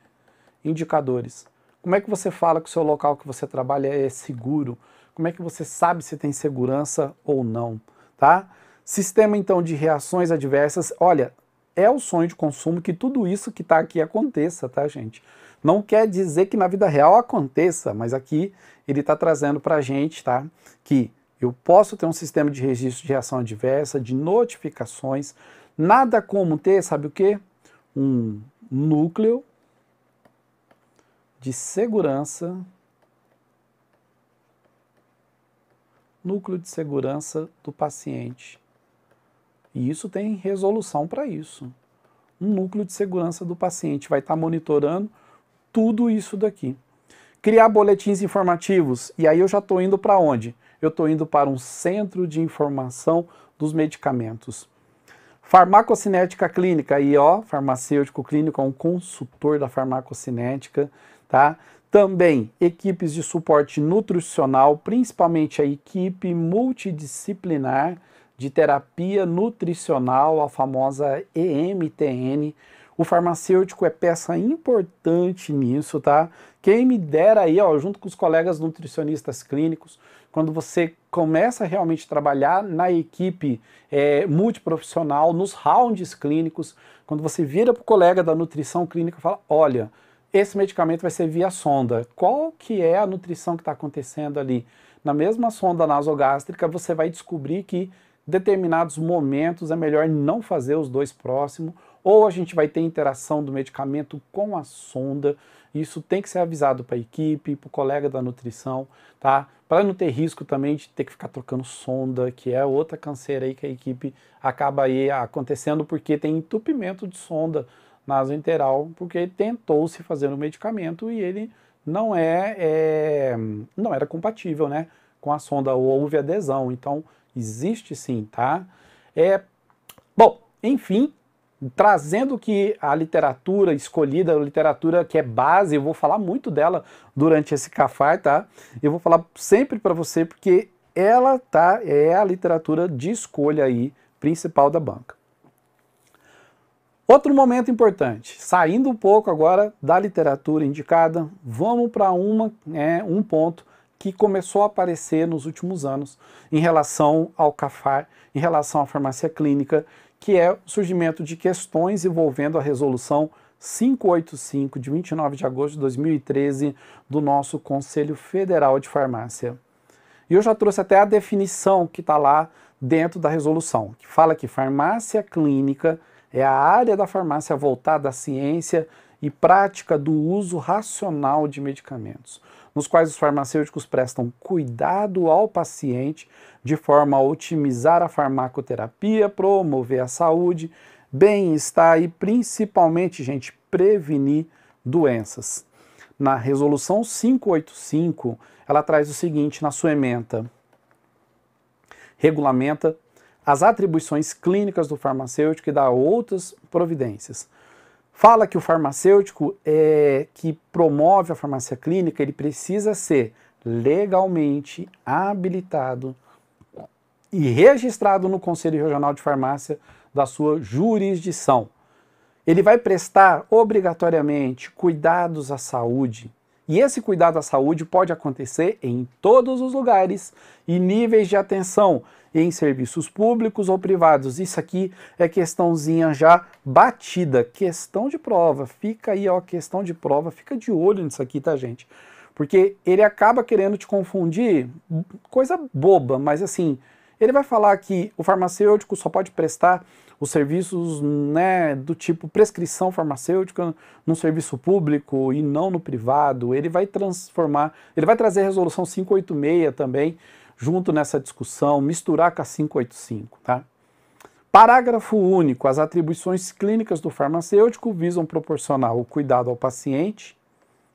Indicadores. Como é que você fala que o seu local que você trabalha é seguro? Como é que você sabe se tem segurança ou não, tá? Sistema então de reações adversas. Olha, é o sonho de consumo que tudo isso que está aqui aconteça, tá, gente? Não quer dizer que na vida real aconteça, mas aqui ele está trazendo para a gente, tá? Que eu posso ter um sistema de registro de reação adversa, de notificações, nada como ter, sabe o que? Um núcleo de segurança, núcleo de segurança do paciente. E isso tem resolução para isso. Um núcleo de segurança do paciente vai estar tá monitorando tudo isso daqui. Criar boletins informativos. E aí eu já estou indo para onde? Eu estou indo para um centro de informação dos medicamentos. Farmacocinética clínica, aí ó, farmacêutico clínico é um consultor da farmacocinética, tá? Também equipes de suporte nutricional, principalmente a equipe multidisciplinar de terapia nutricional, a famosa EMTN, o farmacêutico é peça importante nisso, tá? Quem me dera aí, ó, junto com os colegas nutricionistas clínicos, quando você começa a realmente trabalhar na equipe é, multiprofissional, nos rounds clínicos, quando você vira para o colega da nutrição clínica e fala, olha, esse medicamento vai ser via sonda. Qual que é a nutrição que está acontecendo ali? Na mesma sonda nasogástrica, você vai descobrir que determinados momentos é melhor não fazer os dois próximos, ou a gente vai ter interação do medicamento com a sonda. Isso tem que ser avisado para a equipe, para o colega da nutrição, tá? Para não ter risco também de ter que ficar trocando sonda, que é outra canseira aí que a equipe acaba aí acontecendo porque tem entupimento de sonda nasointeral, porque tentou se fazer no medicamento e ele não é, é, não era compatível, né, com a sonda ou houve adesão. Então existe sim, tá? É bom, enfim, trazendo que a literatura escolhida, a literatura que é base, eu vou falar muito dela durante esse café, tá? Eu vou falar sempre para você porque ela tá é a literatura de escolha aí principal da banca. Outro momento importante, saindo um pouco agora da literatura indicada, vamos para uma é, um ponto que começou a aparecer nos últimos anos em relação ao CAFAR, em relação à farmácia clínica que é o surgimento de questões envolvendo a resolução 585 de 29 de agosto de 2013 do nosso Conselho Federal de Farmácia. E eu já trouxe até a definição que está lá dentro da resolução, que fala que farmácia clínica é a área da farmácia voltada à ciência e prática do uso racional de medicamentos, nos quais os farmacêuticos prestam cuidado ao paciente de forma a otimizar a farmacoterapia, promover a saúde, bem-estar e principalmente, gente, prevenir doenças. Na resolução 585, ela traz o seguinte na sua ementa: regulamenta as atribuições clínicas do farmacêutico e dá outras providências. Fala que o farmacêutico é, que promove a farmácia clínica, ele precisa ser legalmente habilitado e registrado no Conselho Regional de Farmácia da sua jurisdição. Ele vai prestar obrigatoriamente cuidados à saúde. E esse cuidado à saúde pode acontecer em todos os lugares e níveis de atenção, em serviços públicos ou privados. Isso aqui é questãozinha já batida, questão de prova. Fica aí, ó, questão de prova, fica de olho nisso aqui, tá, gente? Porque ele acaba querendo te confundir, coisa boba, mas assim, ele vai falar que o farmacêutico só pode prestar os serviços né, do tipo prescrição farmacêutica no serviço público e não no privado. Ele vai transformar, ele vai trazer a resolução 586 também junto nessa discussão, misturar com a 585, tá? Parágrafo único. As atribuições clínicas do farmacêutico visam proporcionar o cuidado ao paciente.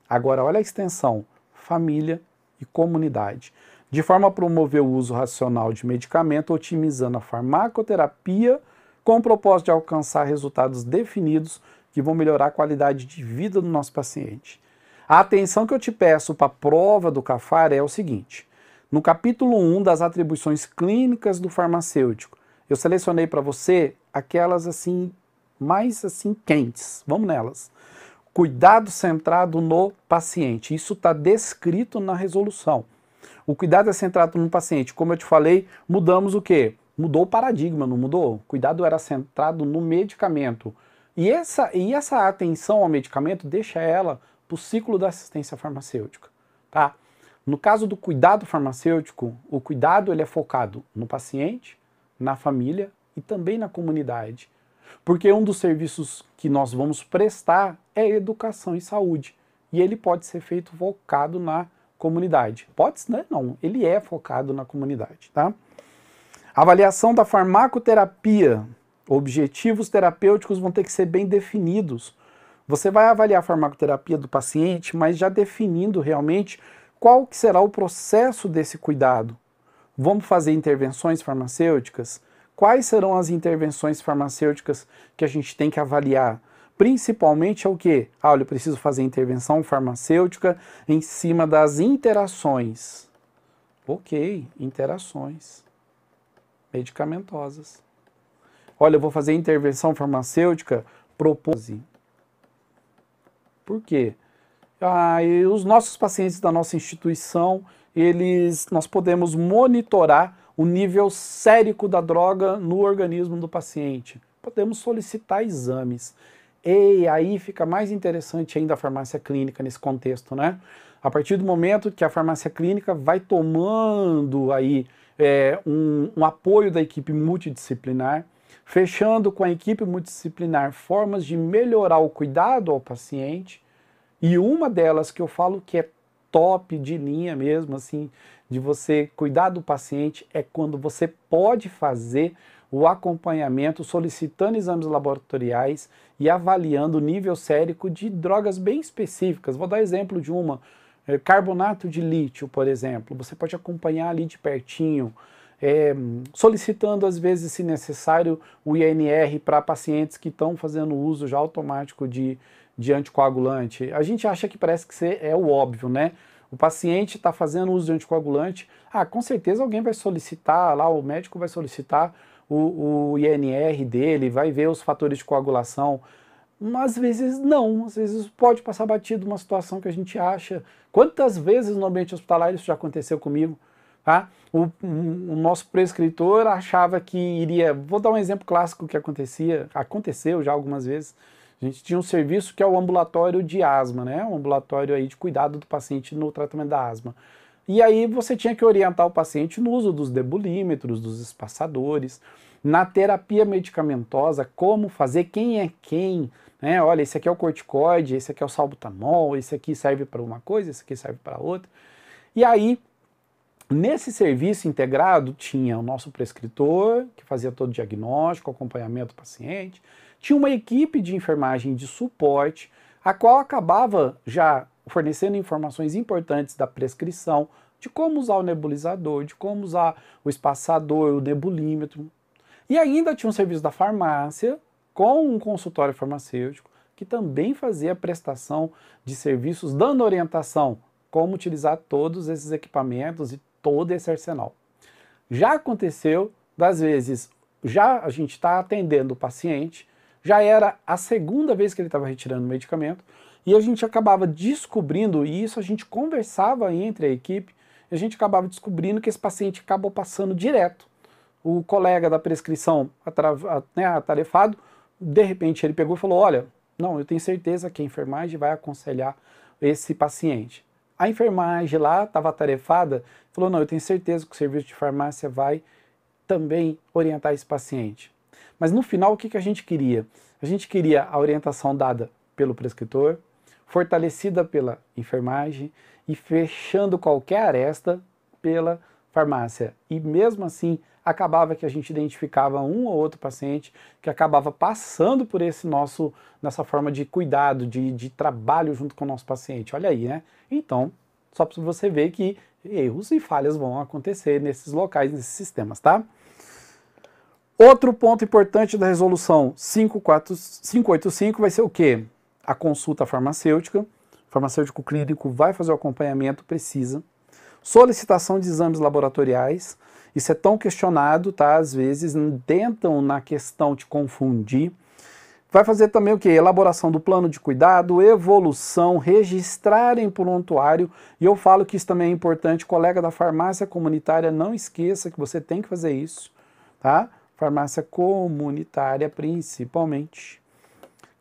Agora, olha a extensão: família e comunidade de forma a promover o uso racional de medicamento, otimizando a farmacoterapia com o propósito de alcançar resultados definidos que vão melhorar a qualidade de vida do nosso paciente. A atenção que eu te peço para a prova do CAFAR é o seguinte: no capítulo 1 das atribuições clínicas do farmacêutico, eu selecionei para você aquelas assim mais assim quentes. Vamos nelas. Cuidado centrado no paciente. Isso está descrito na resolução. O cuidado é centrado no paciente. Como eu te falei, mudamos o quê? Mudou o paradigma, não mudou? O cuidado era centrado no medicamento. E essa, e essa atenção ao medicamento deixa ela para o ciclo da assistência farmacêutica. Tá? No caso do cuidado farmacêutico, o cuidado ele é focado no paciente, na família e também na comunidade. Porque um dos serviços que nós vamos prestar é educação e saúde. E ele pode ser feito focado na comunidade. Pode ser, não, ele é focado na comunidade, tá? Avaliação da farmacoterapia. Objetivos terapêuticos vão ter que ser bem definidos. Você vai avaliar a farmacoterapia do paciente, mas já definindo realmente qual que será o processo desse cuidado. Vamos fazer intervenções farmacêuticas? Quais serão as intervenções farmacêuticas que a gente tem que avaliar? Principalmente é o que? Ah, olha, eu preciso fazer intervenção farmacêutica em cima das interações. Ok, interações medicamentosas. Olha, eu vou fazer intervenção farmacêutica propose. Por quê? Ah, os nossos pacientes da nossa instituição, eles, nós podemos monitorar o nível sérico da droga no organismo do paciente. Podemos solicitar exames. E aí fica mais interessante ainda a farmácia clínica nesse contexto, né? A partir do momento que a farmácia clínica vai tomando aí é, um, um apoio da equipe multidisciplinar, fechando com a equipe multidisciplinar formas de melhorar o cuidado ao paciente, e uma delas que eu falo que é top de linha mesmo, assim, de você cuidar do paciente, é quando você pode fazer o acompanhamento solicitando exames laboratoriais e avaliando o nível sérico de drogas bem específicas. Vou dar exemplo de uma, é, carbonato de lítio, por exemplo. Você pode acompanhar ali de pertinho, é, solicitando às vezes, se necessário, o INR para pacientes que estão fazendo uso já automático de, de anticoagulante. A gente acha que parece que é o óbvio, né? O paciente está fazendo uso de anticoagulante, ah, com certeza alguém vai solicitar, lá o médico vai solicitar o, o INR dele, vai ver os fatores de coagulação, mas às vezes não, às vezes pode passar batido uma situação que a gente acha. Quantas vezes no ambiente hospitalar isso já aconteceu comigo? Tá? O, o, nosso prescritor achava que iria. Vou dar um exemplo clássico que acontecia, aconteceu já algumas vezes. A gente tinha um serviço que é o ambulatório de asma, né? Um ambulatório aí de cuidado do paciente no tratamento da asma. E aí você tinha que orientar o paciente no uso dos debulímetros, dos espaçadores, na terapia medicamentosa, como fazer, quem é quem, né? Olha, esse aqui é o corticoide, esse aqui é o salbutamol, esse aqui serve para uma coisa, esse aqui serve para outra. E aí, nesse serviço integrado, tinha o nosso prescritor, que fazia todo o diagnóstico, acompanhamento do paciente, tinha uma equipe de enfermagem de suporte, a qual acabava já fornecendo informações importantes da prescrição, de como usar o nebulizador, de como usar o espaçador, o nebulímetro. E ainda tinha um serviço da farmácia, com um consultório farmacêutico, que também fazia a prestação de serviços, dando orientação como utilizar todos esses equipamentos e todo esse arsenal. Já aconteceu, das vezes, já a gente está atendendo o paciente, já era a segunda vez que ele estava retirando o medicamento, e a gente acabava descobrindo, e isso a gente conversava entre a equipe, a gente acabava descobrindo que esse paciente acabou passando direto. O colega da prescrição né, atarefado, de repente ele pegou e falou: Olha, não, eu tenho certeza que a enfermagem vai aconselhar esse paciente. A enfermagem lá estava atarefada, falou: Não, eu tenho certeza que o serviço de farmácia vai também orientar esse paciente. Mas no final, o que, que a gente queria? A gente queria a orientação dada pelo prescritor, fortalecida pela enfermagem e fechando qualquer aresta pela farmácia. E mesmo assim, acabava que a gente identificava um ou outro paciente que acabava passando por esse nosso, nessa forma de cuidado, de, de trabalho junto com o nosso paciente. Olha aí, né? Então, só para você ver que erros e falhas vão acontecer nesses locais, nesses sistemas, tá? Outro ponto importante da resolução 585 vai ser o quê? A consulta farmacêutica, o farmacêutico clínico vai fazer o acompanhamento, precisa. Solicitação de exames laboratoriais, isso é tão questionado, tá? Às vezes tentam na questão te confundir. Vai fazer também o que? Elaboração do plano de cuidado, evolução, registrar em prontuário. E eu falo que isso também é importante, colega da farmácia comunitária, não esqueça que você tem que fazer isso, tá? Farmácia comunitária principalmente.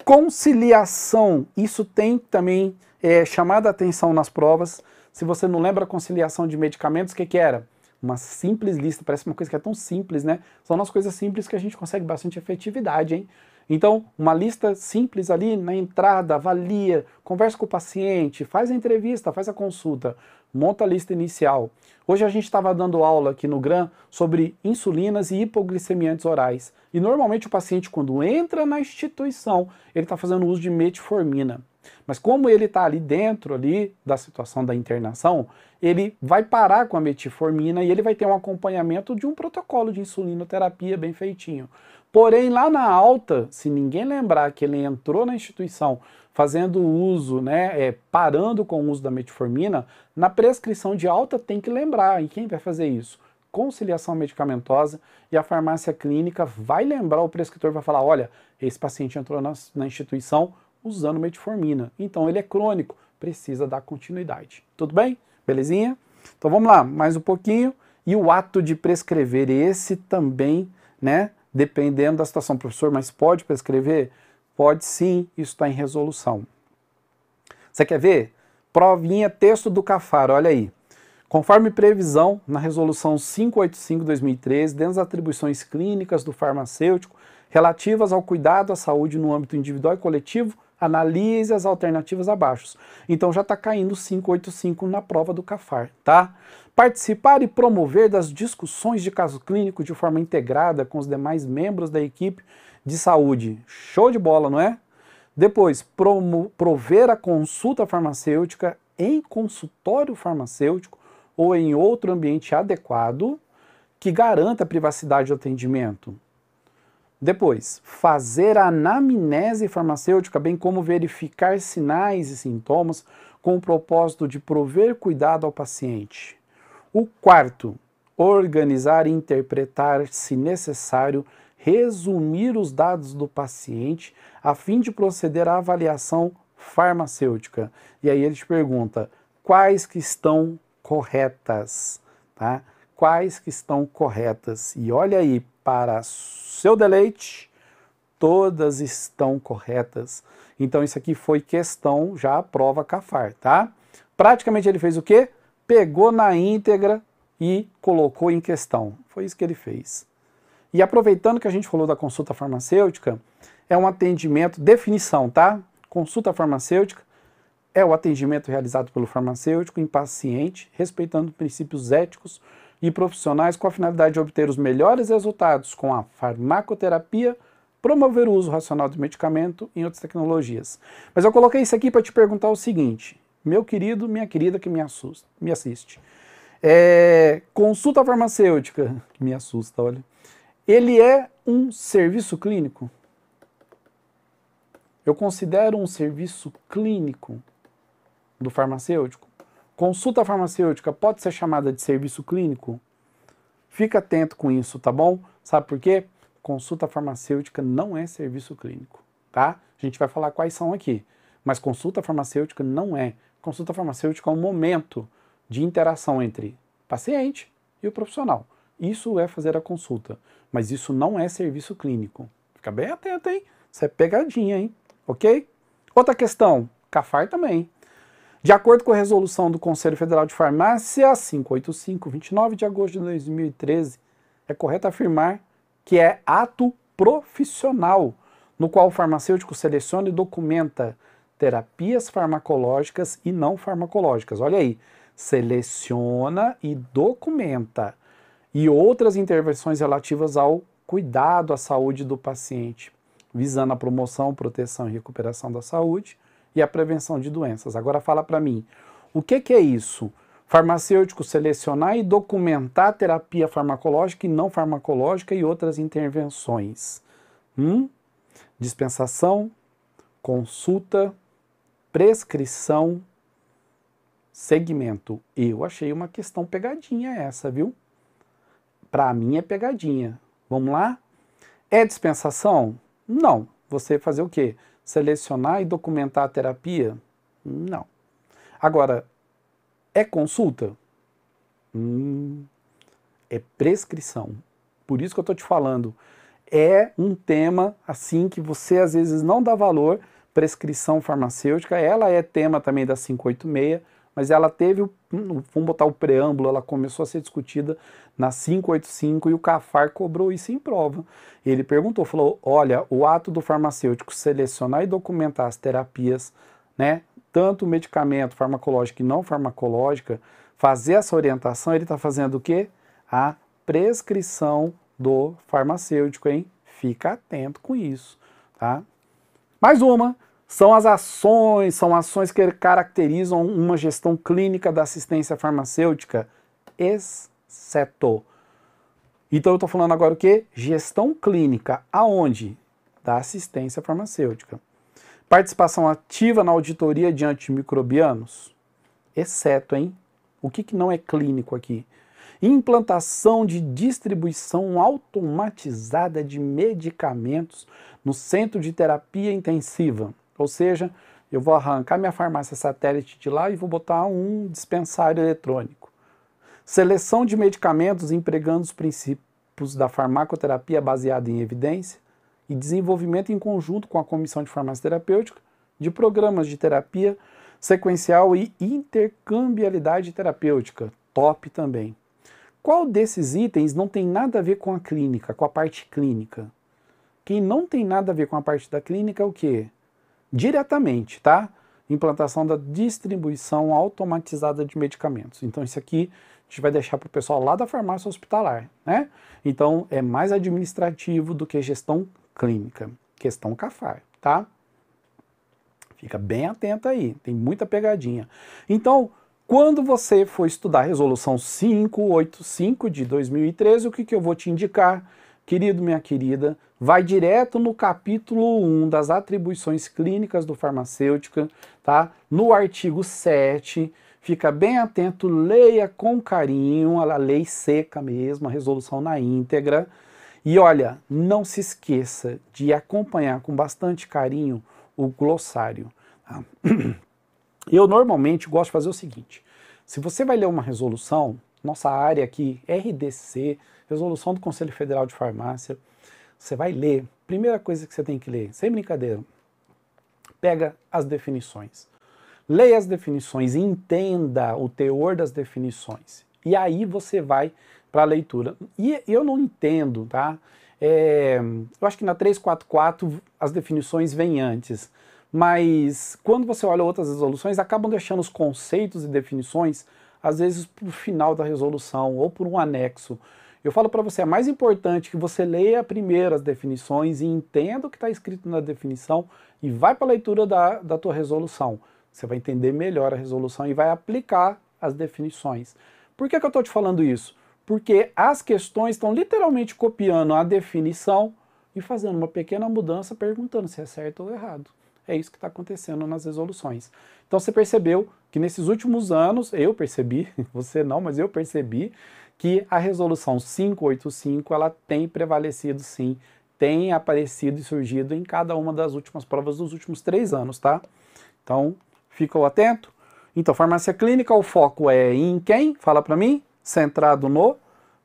Conciliação, isso tem também é, chamado a atenção nas provas. Se você não lembra a conciliação de medicamentos, o que, que era? Uma simples lista, parece uma coisa que é tão simples, né? São as coisas simples que a gente consegue bastante efetividade, hein? Então, uma lista simples ali na entrada, avalia, conversa com o paciente, faz a entrevista, faz a consulta, monta a lista inicial. Hoje a gente estava dando aula aqui no GRAM sobre insulinas e hipoglicemiantes orais. E normalmente o paciente, quando entra na instituição, ele está fazendo uso de metformina. Mas como ele está ali dentro ali da situação da internação, ele vai parar com a metformina e ele vai ter um acompanhamento de um protocolo de insulinoterapia bem feitinho. Porém, lá na alta, se ninguém lembrar que ele entrou na instituição fazendo uso, né, é, parando com o uso da metformina, na prescrição de alta tem que lembrar. E quem vai fazer isso? Conciliação medicamentosa e a farmácia clínica vai lembrar o prescritor, vai falar: olha, esse paciente entrou na, na instituição usando metformina, então ele é crônico, precisa dar continuidade. Tudo bem? Belezinha? Então vamos lá, mais um pouquinho. E o ato de prescrever, esse também, né? dependendo da situação. Professor, mas pode prescrever? Pode sim, isso está em resolução. Você quer ver? Provinha, texto do CAFAR, olha aí. Conforme previsão na Resolução 585-2013, dentro das atribuições clínicas do farmacêutico relativas ao cuidado à saúde no âmbito individual e coletivo, analise as alternativas abaixo. Então já está caindo 585 na prova do CAFAR, tá? Participar e promover das discussões de caso clínico de forma integrada com os demais membros da equipe de saúde. Show de bola, não é? Depois, prover a consulta farmacêutica em consultório farmacêutico ou em outro ambiente adequado que garanta a privacidade do atendimento. Depois, fazer a anamnese farmacêutica, bem como verificar sinais e sintomas com o propósito de prover cuidado ao paciente. O quarto, organizar e interpretar, se necessário, resumir os dados do paciente a fim de proceder à avaliação farmacêutica. E aí ele te pergunta quais que estão corretas, tá? Quais que estão corretas? E olha aí, para seu deleite, todas estão corretas. Então isso aqui foi questão já prova Cafar, tá? Praticamente ele fez o quê? Pegou na íntegra e colocou em questão. Foi isso que ele fez. E aproveitando que a gente falou da consulta farmacêutica, é um atendimento, definição, tá? Consulta farmacêutica é o atendimento realizado pelo farmacêutico em paciente, respeitando princípios éticos e profissionais com a finalidade de obter os melhores resultados com a farmacoterapia, promover o uso racional do medicamento e outras tecnologias. Mas eu coloquei isso aqui para te perguntar o seguinte, meu querido, minha querida que me, assusta, me assiste. É, consulta farmacêutica, que me assusta, olha ele é um serviço clínico? Eu considero um serviço clínico do farmacêutico? Consulta farmacêutica pode ser chamada de serviço clínico? Fica atento com isso, tá bom? Sabe por quê? Consulta farmacêutica não é serviço clínico, tá? A gente vai falar quais são aqui. Mas consulta farmacêutica não é. Consulta farmacêutica é um momento de interação entre paciente e o profissional. Isso é fazer a consulta, mas isso não é serviço clínico. Fica bem atento, hein? Isso é pegadinha, hein? Ok? Outra questão, CAFAR também. De acordo com a resolução do Conselho Federal de Farmácia 585, 29 de agosto de 2013, é correto afirmar que é ato profissional no qual o farmacêutico seleciona e documenta terapias farmacológicas e não farmacológicas. Olha aí, seleciona e documenta e outras intervenções relativas ao cuidado à saúde do paciente, visando a promoção, proteção e recuperação da saúde e a prevenção de doenças. Agora fala para mim, o que, que é isso? Farmacêutico selecionar e documentar terapia farmacológica e não farmacológica e outras intervenções. Hum? Dispensação, consulta, prescrição, segmento. Eu achei uma questão pegadinha essa, viu? Para mim é pegadinha. Vamos lá? É dispensação? Não. Você fazer o quê? Selecionar e documentar a terapia? Não. Agora, é consulta? Hum, é prescrição. Por isso que eu estou te falando. É um tema assim que você às vezes não dá valor. Prescrição farmacêutica, ela é tema também da 586 mas ela teve, vamos botar o preâmbulo, ela começou a ser discutida na 585 e o CAFAR cobrou isso em prova. Ele perguntou, falou, olha, o ato do farmacêutico selecionar e documentar as terapias, né, tanto medicamento farmacológico e não farmacológica, fazer essa orientação, ele está fazendo o quê? A prescrição do farmacêutico, hein? Fica atento com isso, tá? Mais uma, são as ações, são ações que caracterizam uma gestão clínica da assistência farmacêutica, exceto. Então eu estou falando agora o que? Gestão clínica. Aonde? Da assistência farmacêutica. Participação ativa na auditoria de antimicrobianos, exceto, hein? O que, que não é clínico aqui? Implantação de distribuição automatizada de medicamentos no centro de terapia intensiva ou seja, eu vou arrancar minha farmácia satélite de lá e vou botar um dispensário eletrônico. Seleção de medicamentos empregando os princípios da farmacoterapia baseada em evidência e desenvolvimento em conjunto com a Comissão de Farmácia Terapêutica de programas de terapia Sequencial e intercambiabilidade terapêutica, top também. Qual desses itens não tem nada a ver com a clínica, com a parte clínica? Quem não tem nada a ver com a parte da clínica é o quê? Diretamente, tá? Implantação da distribuição automatizada de medicamentos. Então, isso aqui a gente vai deixar para o pessoal lá da farmácia hospitalar, né? Então, é mais administrativo do que gestão clínica. Questão CAFAR, tá? Fica bem atento aí, tem muita pegadinha. Então, quando você for estudar a resolução 585 de 2013, o que, que eu vou te indicar? Querido, minha querida, vai direto no capítulo 1 das atribuições clínicas do farmacêutica, tá? No artigo 7, fica bem atento, leia com carinho, a lei seca mesmo, a resolução na íntegra. E olha, não se esqueça de acompanhar com bastante carinho o glossário. Tá? Eu normalmente gosto de fazer o seguinte: se você vai ler uma resolução, nossa área aqui, RDC, resolução do Conselho Federal de Farmácia, você vai ler. Primeira coisa que você tem que ler, sem brincadeira, pega as definições. Leia as definições entenda o teor das definições. E aí você vai para a leitura. E eu não entendo, tá? É, eu acho que na 344 as definições vêm antes. Mas quando você olha outras resoluções, acabam deixando os conceitos e definições, às vezes, o final da resolução ou por um anexo. Eu falo para você, é mais importante que você leia primeiro as definições e entenda o que está escrito na definição e vai para a leitura da, da tua resolução. Você vai entender melhor a resolução e vai aplicar as definições. Por que, que eu estou te falando isso? Porque as questões estão literalmente copiando a definição e fazendo uma pequena mudança, perguntando se é certo ou errado. É isso que está acontecendo nas resoluções. Então você percebeu que nesses últimos anos, eu percebi, você não, mas eu percebi que a resolução 585 ela tem prevalecido sim, tem aparecido e surgido em cada uma das últimas provas dos últimos três anos, tá? Então, ficou atento? Então, farmácia clínica, o foco é em quem? Fala para mim. Centrado no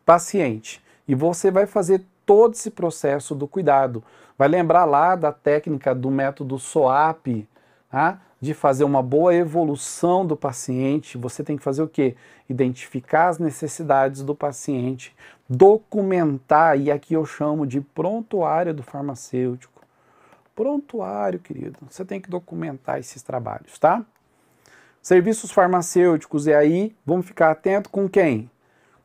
paciente. E você vai fazer todo esse processo do cuidado. Vai lembrar lá da técnica do método SOAP, tá? De fazer uma boa evolução do paciente. Você tem que fazer o quê? Identificar as necessidades do paciente, documentar, e aqui eu chamo de prontuário do farmacêutico. Prontuário, querido. Você tem que documentar esses trabalhos, tá? Serviços farmacêuticos, e aí vamos ficar atento com quem?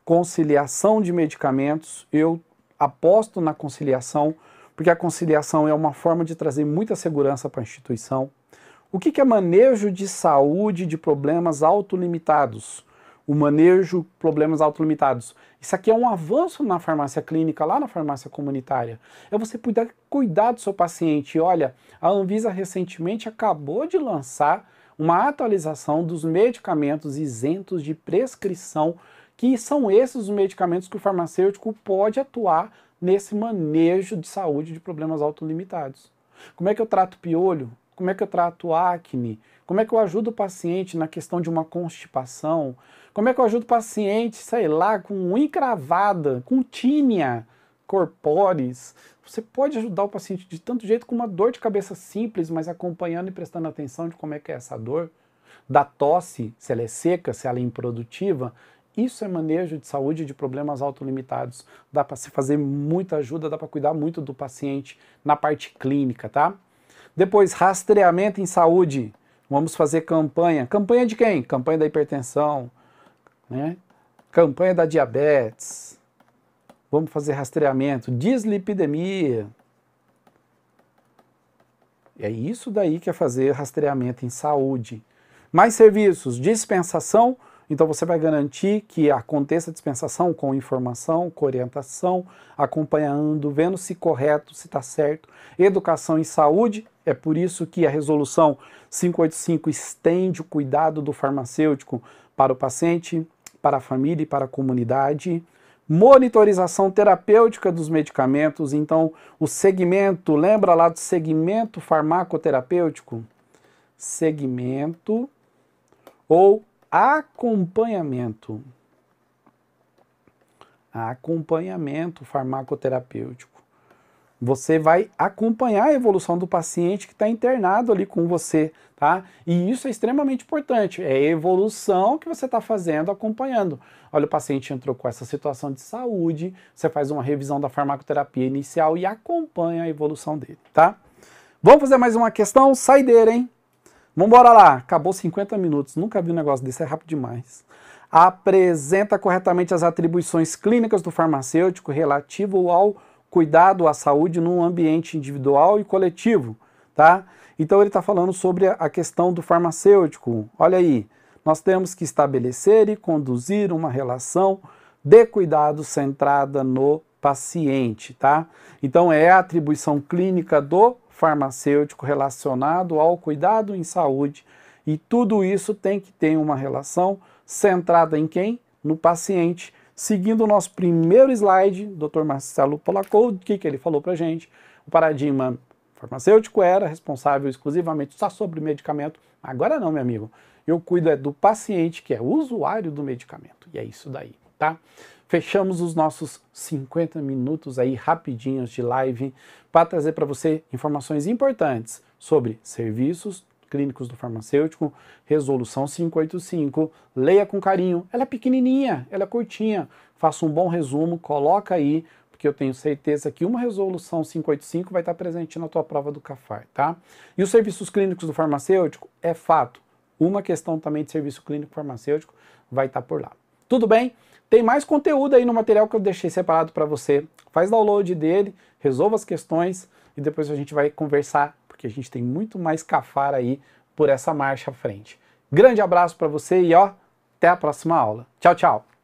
Conciliação de medicamentos. Eu aposto na conciliação porque a conciliação é uma forma de trazer muita segurança para a instituição. O que, é manejo de saúde de problemas autolimitados? O manejo de problemas autolimitados. Isso aqui é um avanço na farmácia clínica, lá na farmácia comunitária. É você poder cuidar do seu paciente. Olha, a Anvisa recentemente acabou de lançar uma atualização dos medicamentos isentos de prescrição, que são esses os medicamentos que o farmacêutico pode atuar nesse manejo de saúde de problemas autolimitados. Como é que eu trato piolho? Como é que eu trato acne? Como é que eu ajudo o paciente na questão de uma constipação? Como é que eu ajudo o paciente, sei lá, com encravada, com tínia corpóris? Você pode ajudar o paciente de tanto jeito com uma dor de cabeça simples, mas acompanhando e prestando atenção de como é que é essa dor. Da tosse, se ela é seca, se ela é improdutiva, isso é manejo de saúde de problemas autolimitados. Dá para se fazer muita ajuda, dá para cuidar muito do paciente na parte clínica, tá? Depois, rastreamento em saúde. Vamos fazer campanha. Campanha de quem? Campanha da hipertensão, né? Campanha da diabetes. Vamos fazer rastreamento. Dislipidemia. É isso daí que é fazer rastreamento em saúde. Mais serviços, dispensação então você vai garantir que aconteça a dispensação com informação, com orientação, acompanhando, vendo se correto, se está certo. Educação e saúde, é por isso que a resolução 585 estende o cuidado do farmacêutico para o paciente, para a família e para a comunidade. Monitorização terapêutica dos medicamentos, então o segmento, lembra lá do segmento farmacoterapêutico? Segmento ou acompanhamento. Acompanhamento farmacoterapêutico. você vai acompanhar a evolução do paciente que está internado ali com você, tá? E isso é extremamente importante, é a evolução que você está fazendo, acompanhando. Olha, o paciente entrou com essa situação de saúde, você faz uma revisão da farmacoterapia inicial e acompanha a evolução dele, tá? Vamos fazer mais uma questão? Saideira, hein? Vambora lá, acabou 50 minutos, nunca vi um negócio desse, é rápido demais. Apresenta corretamente as atribuições clínicas do farmacêutico relativo ao cuidado à saúde num ambiente individual e coletivo, tá? Então ele está falando sobre a questão do farmacêutico. Olha aí, nós temos que estabelecer e conduzir uma relação de cuidado centrada no paciente, tá? Então é a atribuição clínica do farmacêutico relacionado ao cuidado em saúde e tudo isso tem que ter uma relação centrada em quem? No paciente Seguindo o nosso primeiro slide, Dr. Marcelo Polacou, o que, que ele falou para gente? O paradigma farmacêutico era responsável exclusivamente só sobre medicamento. Agora não, meu amigo. Eu cuido é do paciente, que é usuário do medicamento. E é isso daí, tá? Fechamos os nossos 50 minutos aí rapidinhos de live para trazer para você informações importantes sobre serviços, clínicos do farmacêutico, resolução 585. Leia com carinho. Ela é pequenininha, ela é curtinha. Faça um bom resumo, coloca aí, porque eu tenho certeza que uma resolução 585 vai estar presente na tua prova do CAFAR, tá? E os serviços clínicos do farmacêutico é fato. Uma questão também de serviço clínico farmacêutico vai estar por lá. Tudo bem? Tem mais conteúdo aí no material que eu deixei separado para você. Faz download dele, resolva as questões e depois a gente vai conversar porque a gente tem muito mais cafar aí por essa marcha à frente. Grande abraço para você e ó, até a próxima aula. Tchau, tchau.